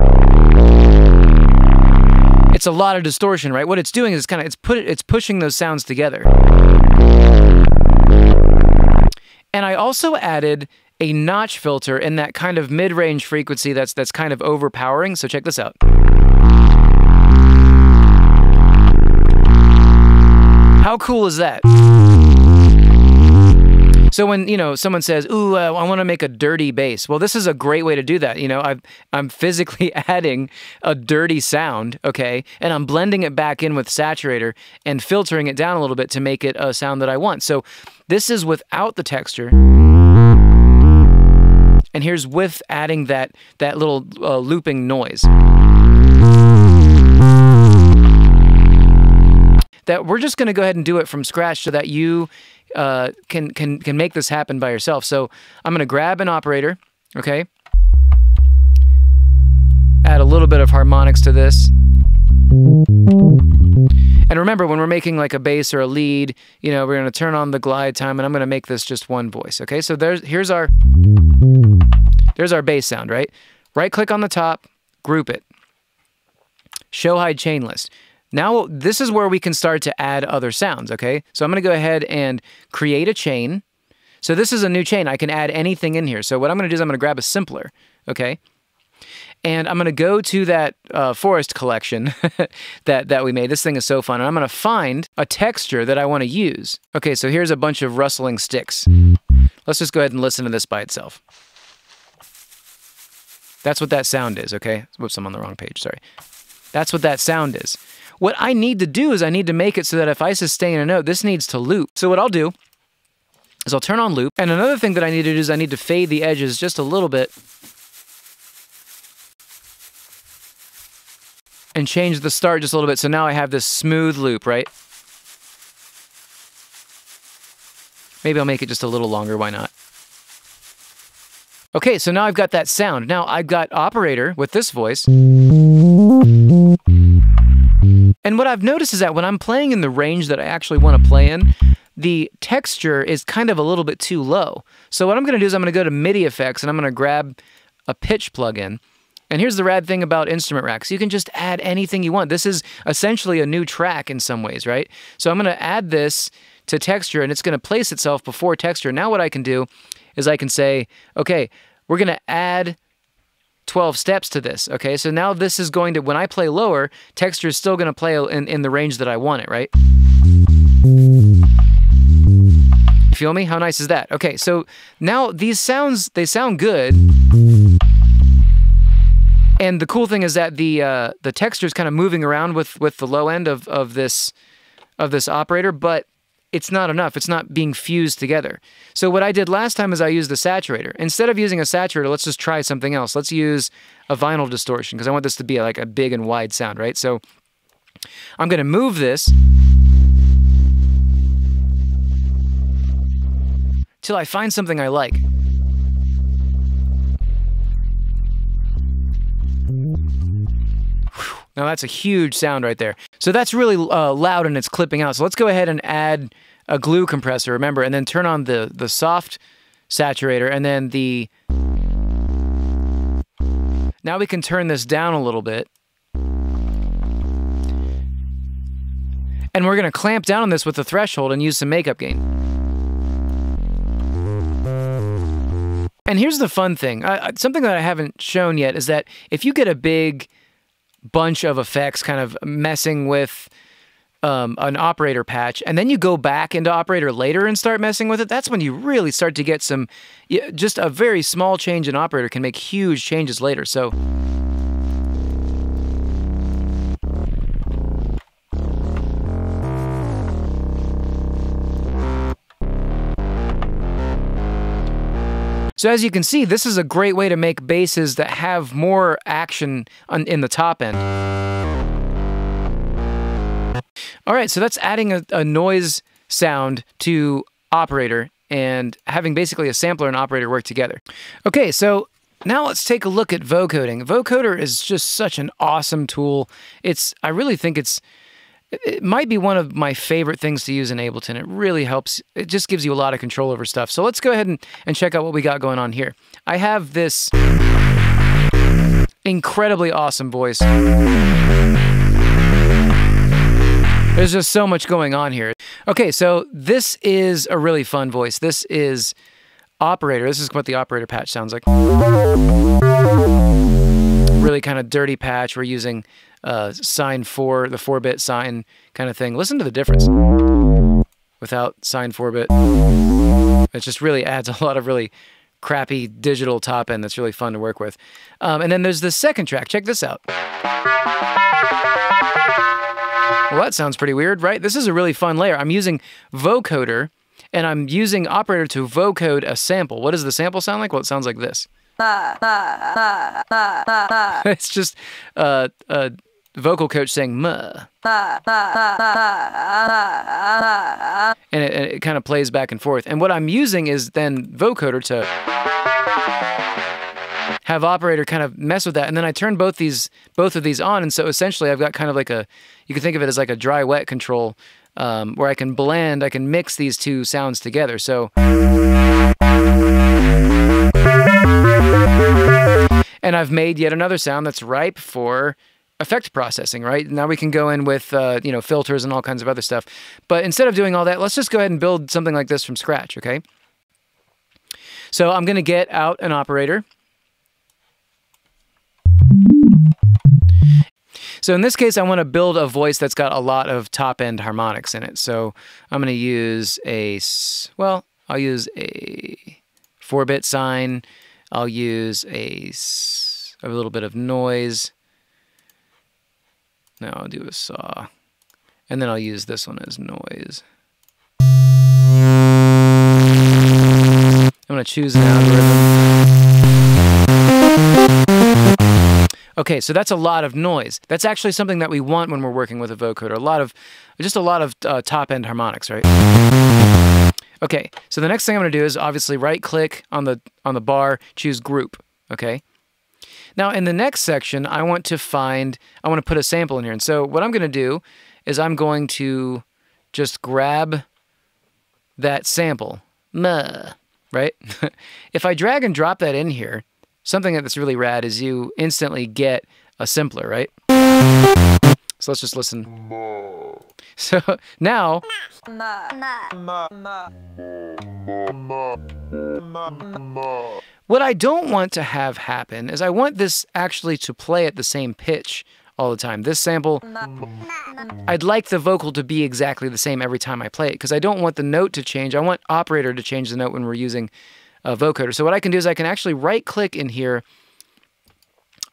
It's a lot of distortion, right? What it's doing is kind of it's put it's pushing those sounds together. And I also added a notch filter in that kind of mid-range frequency that's that's kind of overpowering. So check this out. How cool is that? So when you know someone says, "Ooh, uh, I want to make a dirty bass," well, this is a great way to do that. You know, i am physically adding a dirty sound, okay, and I'm blending it back in with saturator and filtering it down a little bit to make it a sound that I want. So this is without the texture. And here's with adding that that little uh, looping noise. That we're just going to go ahead and do it from scratch so that you uh, can can can make this happen by yourself. So I'm going to grab an operator, okay? Add a little bit of harmonics to this. And remember, when we're making like a bass or a lead, you know, we're going to turn on the glide time, and I'm going to make this just one voice. Okay, so there's here's our there's our bass sound, right? Right click on the top, group it. Show hide chain list. Now, this is where we can start to add other sounds, okay? So I'm going to go ahead and create a chain. So this is a new chain. I can add anything in here. So what I'm going to do is I'm going to grab a simpler, okay? And I'm going to go to that uh, forest collection that, that we made. This thing is so fun. And I'm going to find a texture that I want to use. Okay, so here's a bunch of rustling sticks. Let's just go ahead and listen to this by itself. That's what that sound is, okay? Whoops, I'm on the wrong page, sorry. That's what that sound is. What I need to do is I need to make it so that if I sustain a note, this needs to loop. So what I'll do is I'll turn on loop. And another thing that I need to do is I need to fade the edges just a little bit and change the start just a little bit. So now I have this smooth loop, right? Maybe I'll make it just a little longer, why not? Okay, so now I've got that sound. Now I've got operator with this voice. And what I've noticed is that when I'm playing in the range that I actually want to play in, the texture is kind of a little bit too low. So what I'm going to do is I'm going to go to MIDI effects and I'm going to grab a pitch plugin. And here's the rad thing about instrument racks. You can just add anything you want. This is essentially a new track in some ways, right? So I'm going to add this to texture and it's going to place itself before texture. Now what I can do is I can say, okay, we're going to add 12 steps to this. Okay, so now this is going to, when I play lower, texture is still going to play in, in the range that I want it, right? Feel me? How nice is that? Okay, so now these sounds, they sound good. And the cool thing is that the uh, the texture is kind of moving around with with the low end of, of this of this operator, but it's not enough. It's not being fused together. So what I did last time is I used the saturator. Instead of using a saturator, let's just try something else. Let's use a vinyl distortion because I want this to be like a big and wide sound, right? So I'm going to move this till I find something I like. Now that's a huge sound right there. So that's really uh, loud and it's clipping out. So let's go ahead and add a glue compressor, remember, and then turn on the, the soft saturator and then the... Now we can turn this down a little bit. And we're going to clamp down on this with the threshold and use some makeup gain. And here's the fun thing. Uh, something that I haven't shown yet is that if you get a big bunch of effects kind of messing with um, an operator patch, and then you go back into operator later and start messing with it, that's when you really start to get some, just a very small change in operator can make huge changes later. So So as you can see, this is a great way to make basses that have more action on, in the top end. All right, so that's adding a, a noise sound to operator and having basically a sampler and operator work together. Okay, so now let's take a look at vocoding. Vocoder is just such an awesome tool. It's I really think it's it might be one of my favorite things to use in Ableton. It really helps. It just gives you a lot of control over stuff. So let's go ahead and, and check out what we got going on here. I have this incredibly awesome voice. There's just so much going on here. Okay, so this is a really fun voice. This is operator. This is what the operator patch sounds like. Really kind of dirty patch. We're using uh, sine 4, the 4 bit sine kind of thing. Listen to the difference without sine 4 bit. It just really adds a lot of really crappy digital top end that's really fun to work with. Um, and then there's the second track. Check this out. Well, that sounds pretty weird, right? This is a really fun layer. I'm using vocoder and I'm using operator to vocode a sample. What does the sample sound like? Well, it sounds like this. it's just uh, uh, vocal coach saying "muh," and it, it kind of plays back and forth. And what I'm using is then vocoder to have operator kind of mess with that, and then I turn both these both of these on, and so essentially I've got kind of like a you can think of it as like a dry wet control um, where I can blend, I can mix these two sounds together. So. And I've made yet another sound that's ripe for effect processing, right? Now we can go in with, uh, you know, filters and all kinds of other stuff. But instead of doing all that, let's just go ahead and build something like this from scratch, okay? So I'm going to get out an operator. So in this case, I want to build a voice that's got a lot of top end harmonics in it. So I'm going to use a, well, I'll use a 4-bit sine. I'll use a, a little bit of noise. Now I'll do a saw. And then I'll use this one as noise. I'm going to choose an algorithm. Okay, so that's a lot of noise. That's actually something that we want when we're working with a vocoder. A lot of, just a lot of uh, top-end harmonics, right? Okay, so the next thing I'm going to do is obviously right-click on the on the bar, choose Group. Okay, now in the next section, I want to find, I want to put a sample in here. And so what I'm going to do is I'm going to just grab that sample, Muh, right? if I drag and drop that in here, something that's really rad is you instantly get a simpler, right? So let's just listen. So now. What I don't want to have happen is I want this actually to play at the same pitch all the time. This sample, I'd like the vocal to be exactly the same every time I play it because I don't want the note to change. I want operator to change the note when we're using a vocoder. So what I can do is I can actually right click in here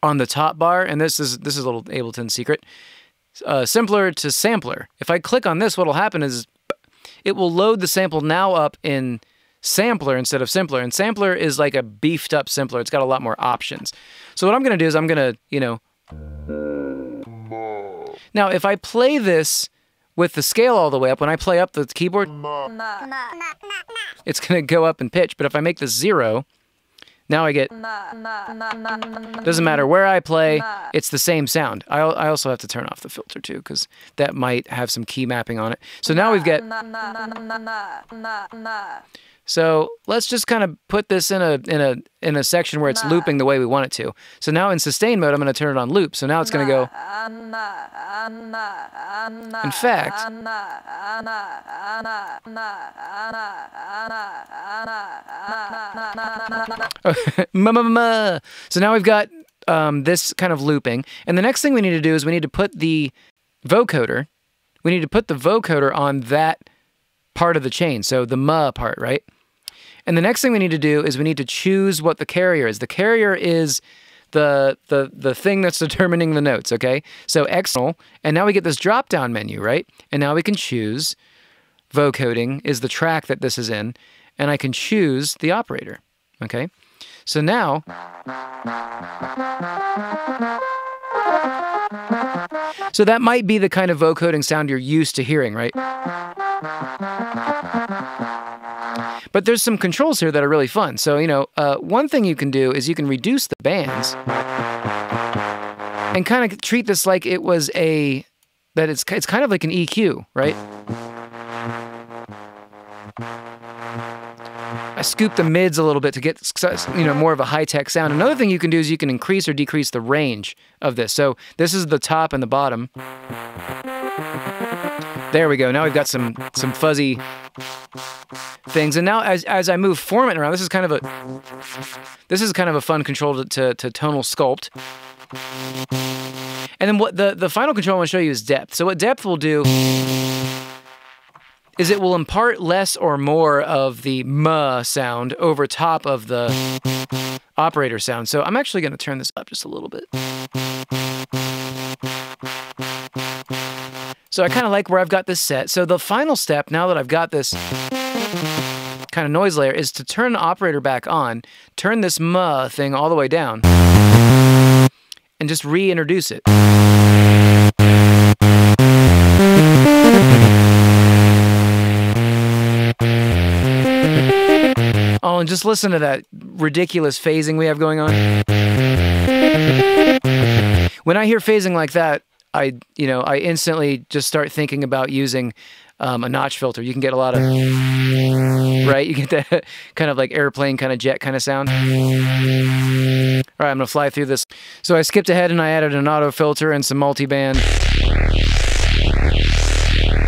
on the top bar, and this is this is a little Ableton secret. Uh, simpler to sampler. If I click on this, what'll happen is it will load the sample now up in sampler instead of simpler. And sampler is like a beefed up simpler. It's got a lot more options. So what I'm going to do is I'm going to, you know. Now, if I play this with the scale all the way up, when I play up the keyboard, it's going to go up in pitch. But if I make this zero, now I get. Doesn't matter where I play, it's the same sound. I, I also have to turn off the filter too, because that might have some key mapping on it. So now we've got. So let's just kind of put this in a in a in a section where it's looping the way we want it to. So now in sustain mode, I'm going to turn it on loop. So now it's going to go. In fact, so now we've got um, this kind of looping, and the next thing we need to do is we need to put the vocoder. We need to put the vocoder on that part of the chain. So the ma part, right? And the next thing we need to do is we need to choose what the carrier is. The carrier is the the the thing that's determining the notes, okay? So external, and now we get this drop down menu, right? And now we can choose vocoding is the track that this is in, and I can choose the operator, okay? So now So that might be the kind of vocoding sound you're used to hearing, right? But there's some controls here that are really fun. So, you know, uh, one thing you can do is you can reduce the bands and kind of treat this like it was a, that it's, it's kind of like an EQ, right? I scoop the mids a little bit to get you know more of a high-tech sound. Another thing you can do is you can increase or decrease the range of this. So this is the top and the bottom. There we go. Now we've got some some fuzzy things. And now as as I move Formant around, this is kind of a this is kind of a fun control to, to, to tonal sculpt. And then what the, the final control I want to show you is depth. So what depth will do is it will impart less or more of the ma sound over top of the operator sound. So I'm actually going to turn this up just a little bit. So I hmm. kind of like where I've got this set. So the final step, now that I've got this kind of noise layer, is to turn the operator back on, turn this ma thing all the way down, and just reintroduce it. Oh, and just listen to that ridiculous phasing we have going on. When I hear phasing like that, I you know I instantly just start thinking about using um, a notch filter. You can get a lot of right. You get that kind of like airplane kind of jet kind of sound. All right, I'm gonna fly through this. So I skipped ahead and I added an auto filter and some multiband.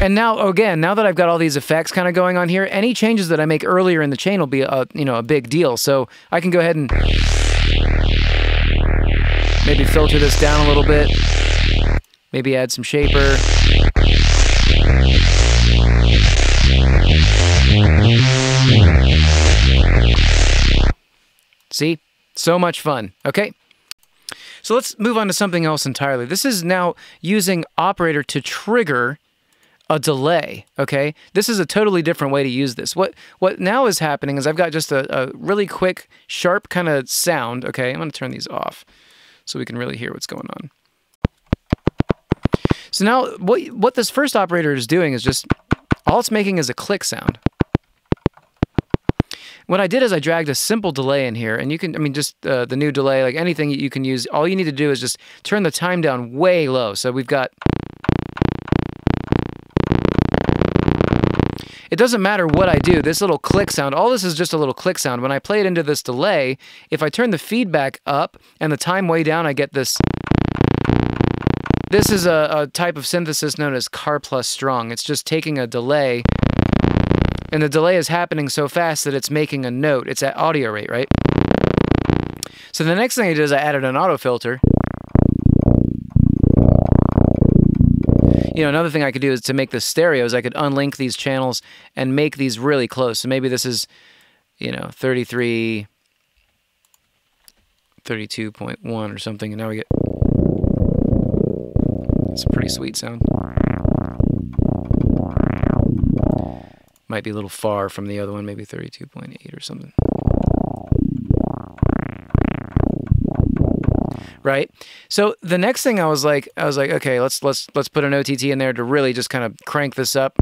And now, again, now that I've got all these effects kind of going on here, any changes that I make earlier in the chain will be a you know a big deal. So I can go ahead and maybe filter this down a little bit. Maybe add some shaper. See? So much fun. Okay? So let's move on to something else entirely. This is now using operator to trigger a delay, okay? This is a totally different way to use this. What what now is happening is I've got just a, a really quick, sharp kind of sound, okay? I'm to turn these off so we can really hear what's going on. So now what, what this first operator is doing is just, all it's making is a click sound. What I did is I dragged a simple delay in here, and you can, I mean, just uh, the new delay, like anything you can use, all you need to do is just turn the time down way low. So we've got, it doesn't matter what I do, this little click sound, all this is just a little click sound. When I play it into this delay, if I turn the feedback up and the time way down, I get this this is a, a, type of synthesis known as Karplus-Strong. It's just taking a delay, and the delay is happening so fast that it's making a note. It's at audio rate, right? So the next thing I did is I added an auto filter. You know, another thing I could do is to make the stereos, I could unlink these channels and make these really close. So maybe this is, you know, 33, 32.1 or something, and now we get it's a pretty sweet sound. Might be a little far from the other one, maybe 32.8 or something. Right? So the next thing I was like I was like, okay, let's let's let's put an OTT in there to really just kind of crank this up.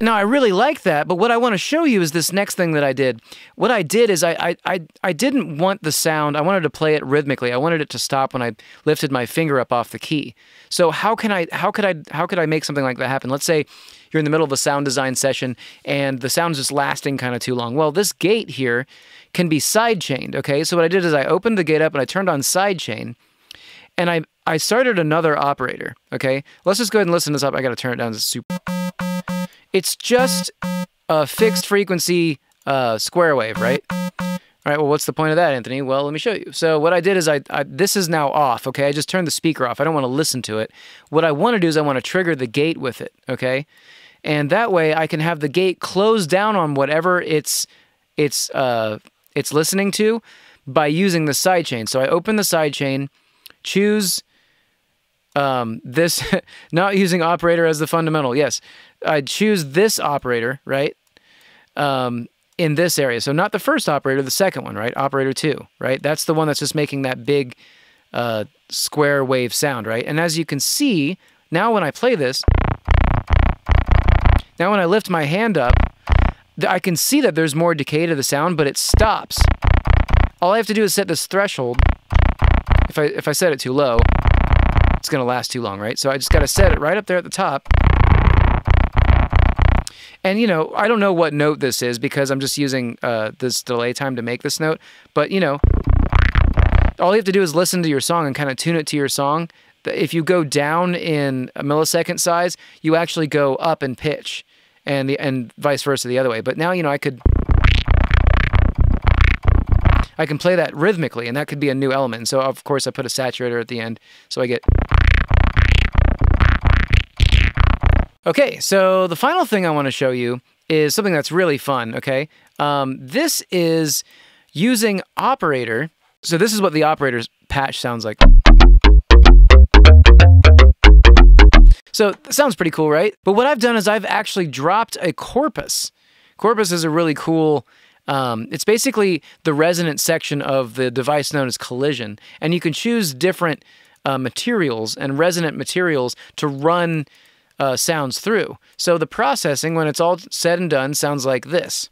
Now I really like that, but what I want to show you is this next thing that I did. What I did is I, I I didn't want the sound. I wanted to play it rhythmically. I wanted it to stop when I lifted my finger up off the key. So how can I how could I how could I make something like that happen? Let's say you're in the middle of a sound design session and the sound's just lasting kind of too long. Well, this gate here can be side chained. Okay, so what I did is I opened the gate up and I turned on side chain, and I I started another operator. Okay, let's just go ahead and listen to this up. I got to turn it down to super. It's just a fixed frequency uh, square wave, right? All right, well, what's the point of that, Anthony? Well, let me show you. So what I did is I, I this is now off, okay? I just turned the speaker off. I don't want to listen to it. What I want to do is I want to trigger the gate with it, okay? And that way I can have the gate close down on whatever it's it's uh it's listening to by using the sidechain. So I open the sidechain, choose um, this, not using operator as the fundamental. Yes, I'd choose this operator, right? Um, in this area. So not the first operator, the second one, right? Operator two, right? That's the one that's just making that big uh, square wave sound, right? And as you can see, now when I play this, now when I lift my hand up, I can see that there's more decay to the sound, but it stops. All I have to do is set this threshold. If I, if I set it too low, it's to last too long, right? So I just got to set it right up there at the top. And, you know, I don't know what note this is because I'm just using uh, this delay time to make this note. But, you know, all you have to do is listen to your song and kind of tune it to your song. If you go down in a millisecond size, you actually go up in pitch and the and vice versa the other way. But now, you know, I could I can play that rhythmically and that could be a new element. So of course I put a saturator at the end so I get Okay, so the final thing I want to show you is something that's really fun, okay? Um, this is using operator. So this is what the operator's patch sounds like. So it sounds pretty cool, right? But what I've done is I've actually dropped a corpus. Corpus is a really cool, um, it's basically the resonant section of the device known as collision. And you can choose different uh, materials and resonant materials to run uh, sounds through. So the processing, when it's all said and done, sounds like this.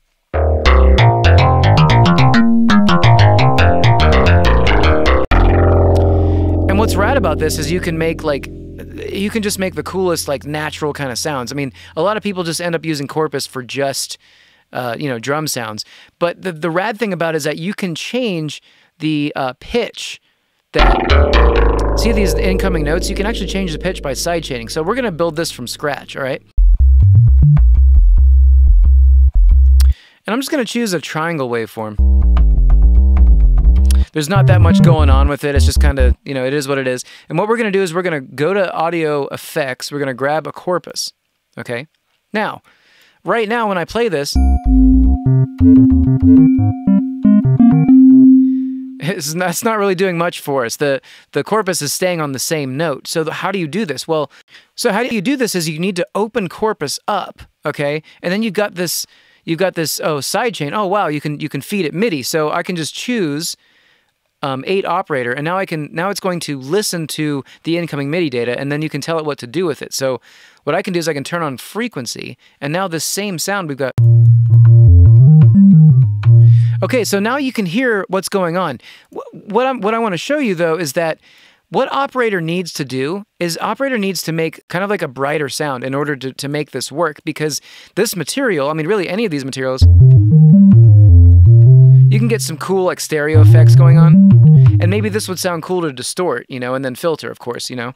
And what's rad about this is you can make like you can just make the coolest like natural kind of sounds. I mean, a lot of people just end up using Corpus for just uh, you know drum sounds, but the the rad thing about it is that you can change the uh, pitch that see these incoming notes, you can actually change the pitch by sidechaining. So we're going to build this from scratch, all right? And I'm just going to choose a triangle waveform. There's not that much going on with it. It's just kind of, you know, it is what it is. And what we're going to do is we're going to go to audio effects. We're going to grab a corpus, okay? Now, right now when I play this, that's not really doing much for us. The the corpus is staying on the same note. So the, how do you do this? Well, so how do you do this is you need to open corpus up, okay? And then you've got this you've got this oh sidechain. Oh wow, you can you can feed it MIDI. So I can just choose um, eight operator, and now I can now it's going to listen to the incoming MIDI data, and then you can tell it what to do with it. So what I can do is I can turn on frequency, and now this same sound we've got. Okay, so now you can hear what's going on. What, I'm, what I want to show you though is that what operator needs to do is operator needs to make kind of like a brighter sound in order to, to make this work because this material, I mean, really any of these materials, you can get some cool like stereo effects going on. And maybe this would sound cool to distort, you know, and then filter, of course, you know.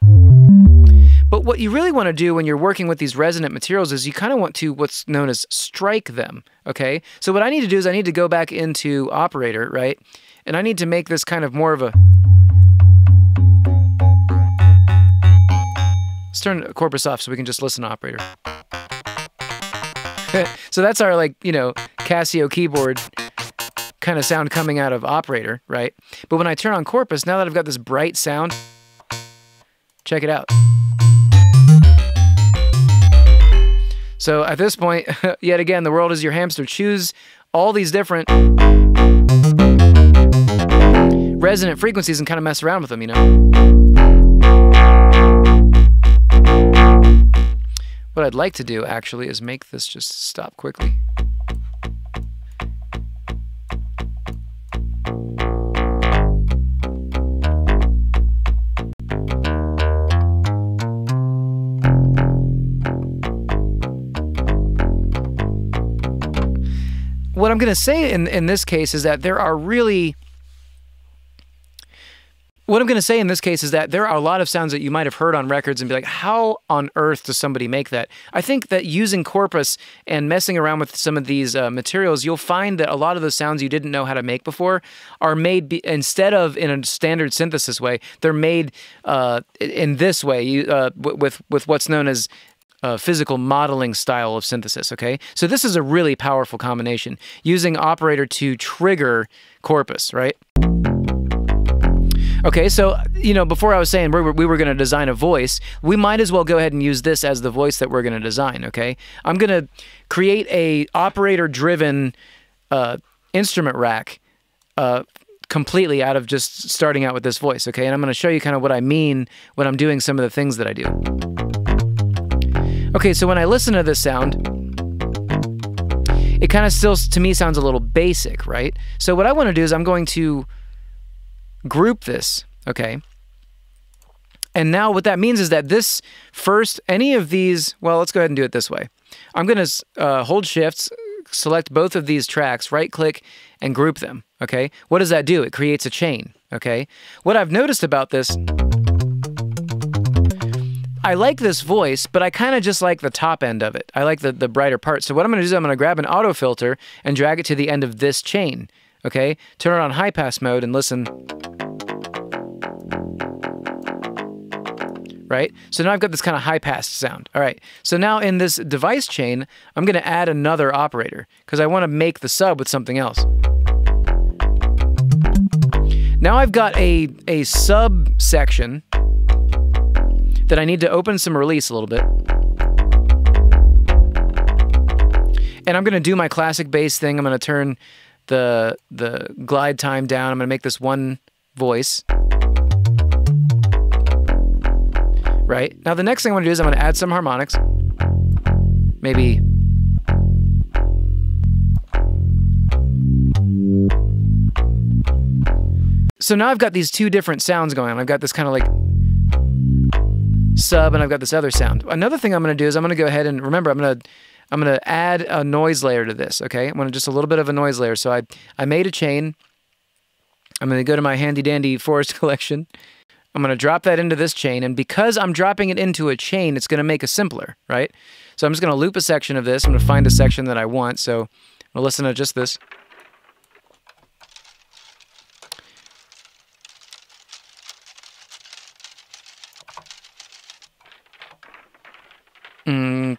But what you really want to do when you're working with these resonant materials is you kind of want to what's known as strike them, okay? So what I need to do is I need to go back into operator, right? And I need to make this kind of more of a Let's turn corpus off so we can just listen to operator. so that's our like, you know, Casio keyboard kind of sound coming out of operator, right? But when I turn on corpus, now that I've got this bright sound, Check it out. So at this point, yet again, the world is your hamster. Choose all these different resonant frequencies and kind of mess around with them, you know? What I'd like to do actually is make this just stop quickly. What I'm going to say in, in this case is that there are really. What I'm going to say in this case is that there are a lot of sounds that you might have heard on records and be like, how on earth does somebody make that? I think that using Corpus and messing around with some of these uh, materials, you'll find that a lot of the sounds you didn't know how to make before are made be- instead of in a standard synthesis way, they're made uh, in this way uh, with, with what's known as uh, physical modeling style of synthesis. Okay, so this is a really powerful combination using operator to trigger corpus, right? Okay, so you know, before I was saying we were, we were going to design a voice, we might as well go ahead and use this as the voice that we're going to design. Okay, I'm going to create a operator-driven uh, instrument rack. Uh, completely out of just starting out with this voice, okay? And I'm going to show you kind of what I mean when I'm doing some of the things that I do. Okay, so when I listen to this sound, it kind of still, to me, sounds a little basic, right? So what I want to do is I'm going to group this, okay? And now what that means is that this first, any of these, well, let's go ahead and do it this way. I'm going to uh, hold shifts, select both of these tracks, right click, and group them, okay? What does that do? It creates a chain, okay? What I've noticed about this I like this voice, but I kind of just like the top end of it. I like the, the brighter part. So what I'm going to do is I'm going to grab an auto filter and drag it to the end of this chain. Okay? Turn it on high pass mode and listen. Right? So now I've got this kind of high pass sound. All right. So now in this device chain, I'm going to add another operator because I want to make the sub with something else. Now I've got a, a subsection that I need to open some release a little bit. And I'm going to do my classic bass thing. I'm going to turn the the glide time down. I'm going to make this one voice. Right? Now the next thing I'm going to do is I'm going to add some harmonics. Maybe So now I've got these two different sounds going on. I've got this kind of like sub and I've got this other sound. Another thing I'm going to do is I'm going to go ahead and remember I'm going to I'm going to add a noise layer to this, okay? I'm going to just a little bit of a noise layer. So I I made a chain. I'm going to go to my handy dandy forest collection. I'm going to drop that into this chain and because I'm dropping it into a chain, it's going to make a simpler, right? So I'm just going to loop a section of this. I'm going to find a section that I want. So I'm going to listen to just this.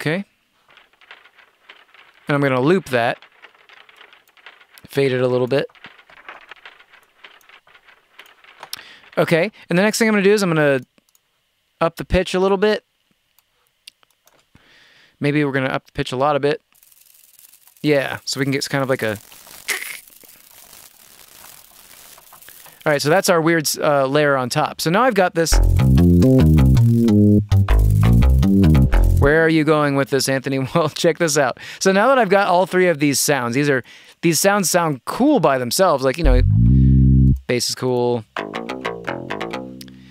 Okay. And I'm going to loop that. Fade it a little bit. Okay. And the next thing I'm going to do is I'm going to up the pitch a little bit. Maybe we're going to up the pitch a lot a bit. Yeah, so we can get kind of like a... All right, so that's our weird uh, layer on top. So now I've got this... Where are you going with this, Anthony? Well, check this out. So now that I've got all three of these sounds, these are these sounds sound cool by themselves. Like, you know, bass is cool.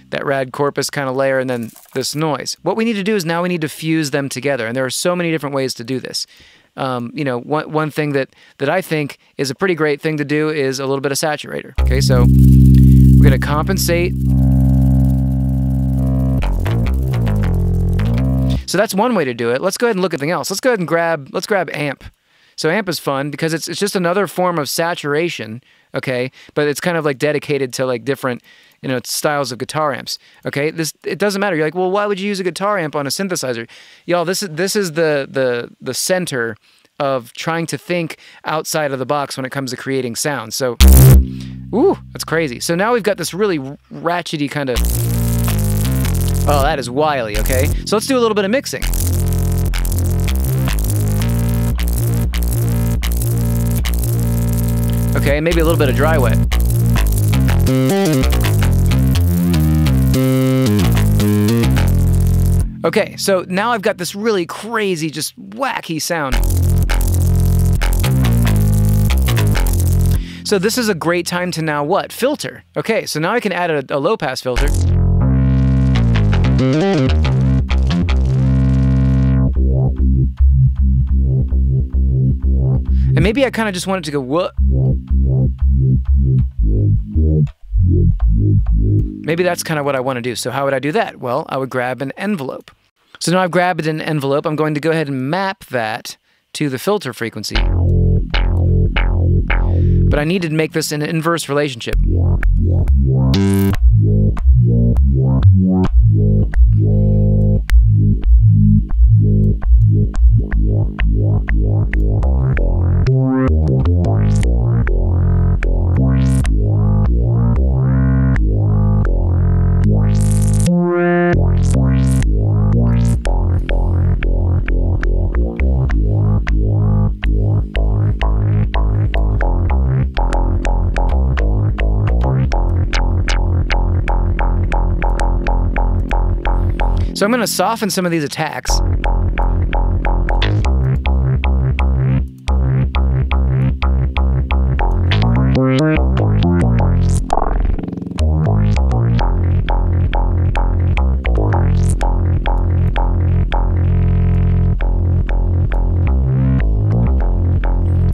That rad corpus kind of layer and then this noise. What we need to do is now we need to fuse them together. And there are so many different ways to do this. Um, you know, one, one thing that, that I think is a pretty great thing to do is a little bit of saturator. Okay, so we're to compensate So that's one way to do it. Let's go ahead and look at something else. Let's go ahead and grab, let's grab amp. So amp is fun because it's, it's just another form of saturation, okay? But it's kind of like dedicated to like different, you know, styles of guitar amps, okay? This it doesn't matter. You're like, well, why would you use a guitar amp on a synthesizer? Y'all, this is this is the the the center of trying to think outside of the box when it comes to creating sound. So, ooh, that's crazy. So now we've got this really ratchety kind of Oh, that is wily, okay? So let's do a little bit of mixing. Okay, maybe a little bit of dry wet. Okay, so now I've got this really crazy, just wacky sound. So this is a great time to now what? Filter. Okay, so now I can add a, a low pass filter. And maybe I kind of just wanted to go, what? Maybe that's kind of what I want to do. So how would I do that? Well, I would grab an envelope. So now I've grabbed an envelope. I'm going to go ahead and map that to the filter frequency. But I needed to make this an inverse relationship. So I'm going to soften some of these attacks.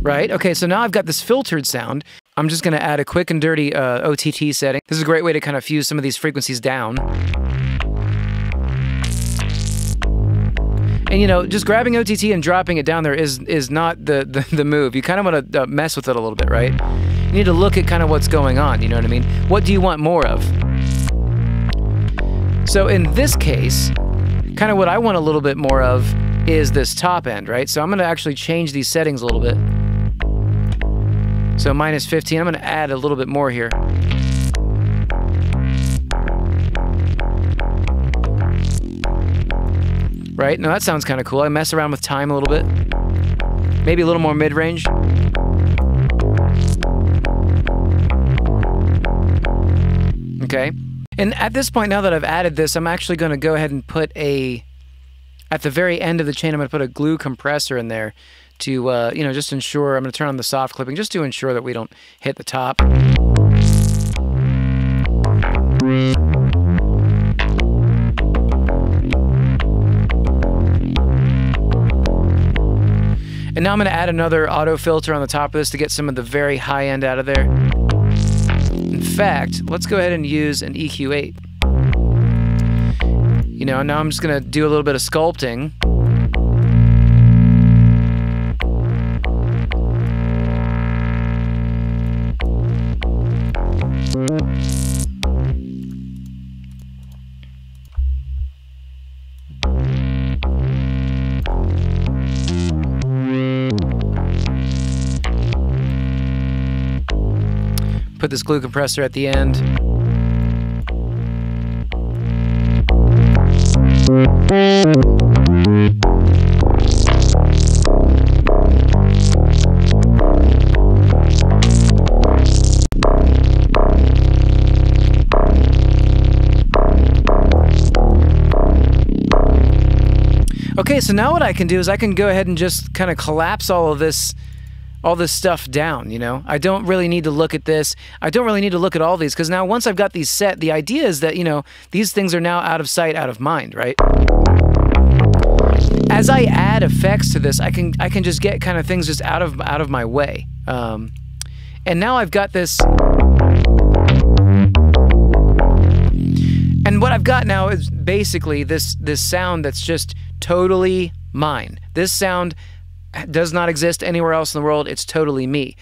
Right? Okay, so now I've got this filtered sound. I'm just going to add a quick and dirty uh, OTT setting. This is a great way to kind of fuse some of these frequencies down. And you know, just grabbing OTT and dropping it down there is is not the the, the move. You kind of want to uh, mess with it a little bit, right? You need to look at kind of what's going on. You know what I mean? What do you want more of? So in this case, kind of what I want a little bit more of is this top end, right? So I'm going to actually change these settings a little bit. So minus 15, I'm going to add a little bit more here. Right? Now that sounds kind of cool. I mess around with time a little bit. Maybe a little more mid-range. Okay. And at this point, now that I've added this, I'm actually going to go ahead and put a, at the very end of the chain, I'm going to put a glue compressor in there to, uh, you know, just ensure, I'm going to turn on the soft clipping just to ensure that we don't hit the top. And now I'm going to add another auto filter on the top of this to get some of the very high end out of there. In fact, let's go ahead and use an EQ8. You know, now I'm just going to do a little bit of sculpting. Put this glue compressor at the end. Okay, so now what I can do is I can go ahead and just kind of collapse all of this all this stuff down, you know? I don't really need to look at this. I don't really need to look at all these because now once I've got these set, the idea is that, you know, these things are now out of sight, out of mind, right? As I add effects to this, I can I can just get kind of things just out of out of my way. Um, and now I've got this And what I've got now is basically this this sound that's just totally mine. This sound does not exist anywhere else in the world. It's totally me.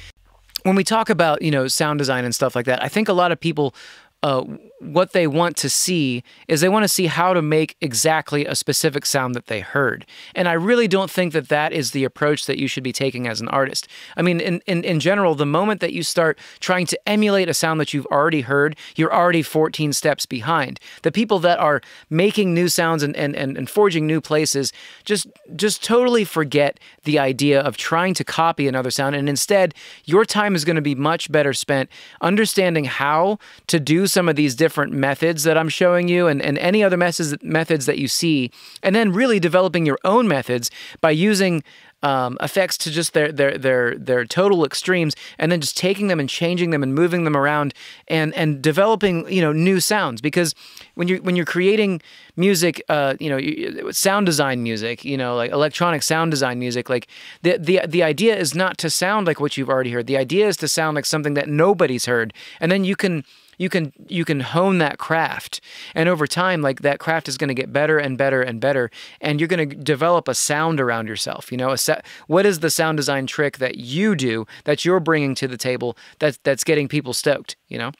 When we talk about, you know, sound design and stuff like that, I think a lot of people uh, what they want to see is they want to see how to make exactly a specific sound that they heard. And I really don't think that that is the approach that you should be taking as an artist. I mean, in, in, in general, the moment that you start trying to emulate a sound that you've already heard, you're already 14 steps behind. The people that are making new sounds and, and, and, and forging new places just just totally forget the idea of trying to copy another sound. And instead, your time is going to be much better spent understanding how to do some of these different methods that I'm showing you and, and any other methods, methods that you see, and then really developing your own methods by using um, effects to just their their their their total extremes, and then just taking them and changing them and moving them around and and developing you know new sounds. Because when you when you're creating music, uh, you know, sound design music, you know, like electronic sound design music, like the the the idea is not to sound like what you've already heard. The idea is to sound like something that nobody's heard, and then you can you can you can hone that craft. And over time like that craft is going to get better and better and better and you're going to develop a sound around yourself you know a set, what is the sound design trick that you do that you're bringing to the table that's that's getting people stoked you know?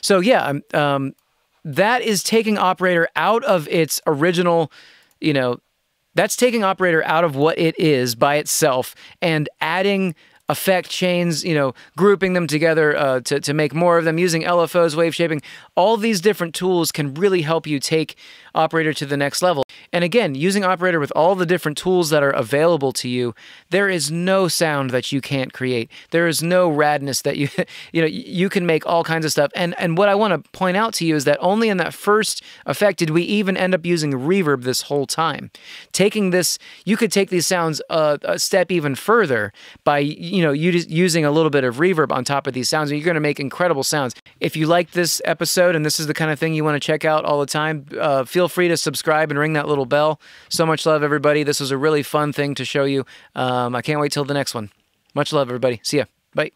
So yeah um, um that is taking operator out of its original you know that's taking operator out of what it is by itself and adding effect chains, you know, grouping them together uh, to, to make more of them, using LFOs, wave shaping. All these different tools can really help you take Operator to the next level. And again, using Operator with all the different tools that are available to you, there is no sound that you can't create. There is no radness that you, you know, you can make all kinds of stuff. And and what I want to point out to you is that only in that first effect did we even end up using reverb this whole time. Taking this, you could take these sounds a, a step even further by you know using a little bit of reverb on top of these sounds, and you're going to make incredible sounds. If you like this episode and this is the kind of thing you want to check out all the time, uh, feel free to subscribe and ring that little bell. So much love, everybody. This was a really fun thing to show you. Um, I can't wait till the next one. Much love, everybody. See ya. Bye.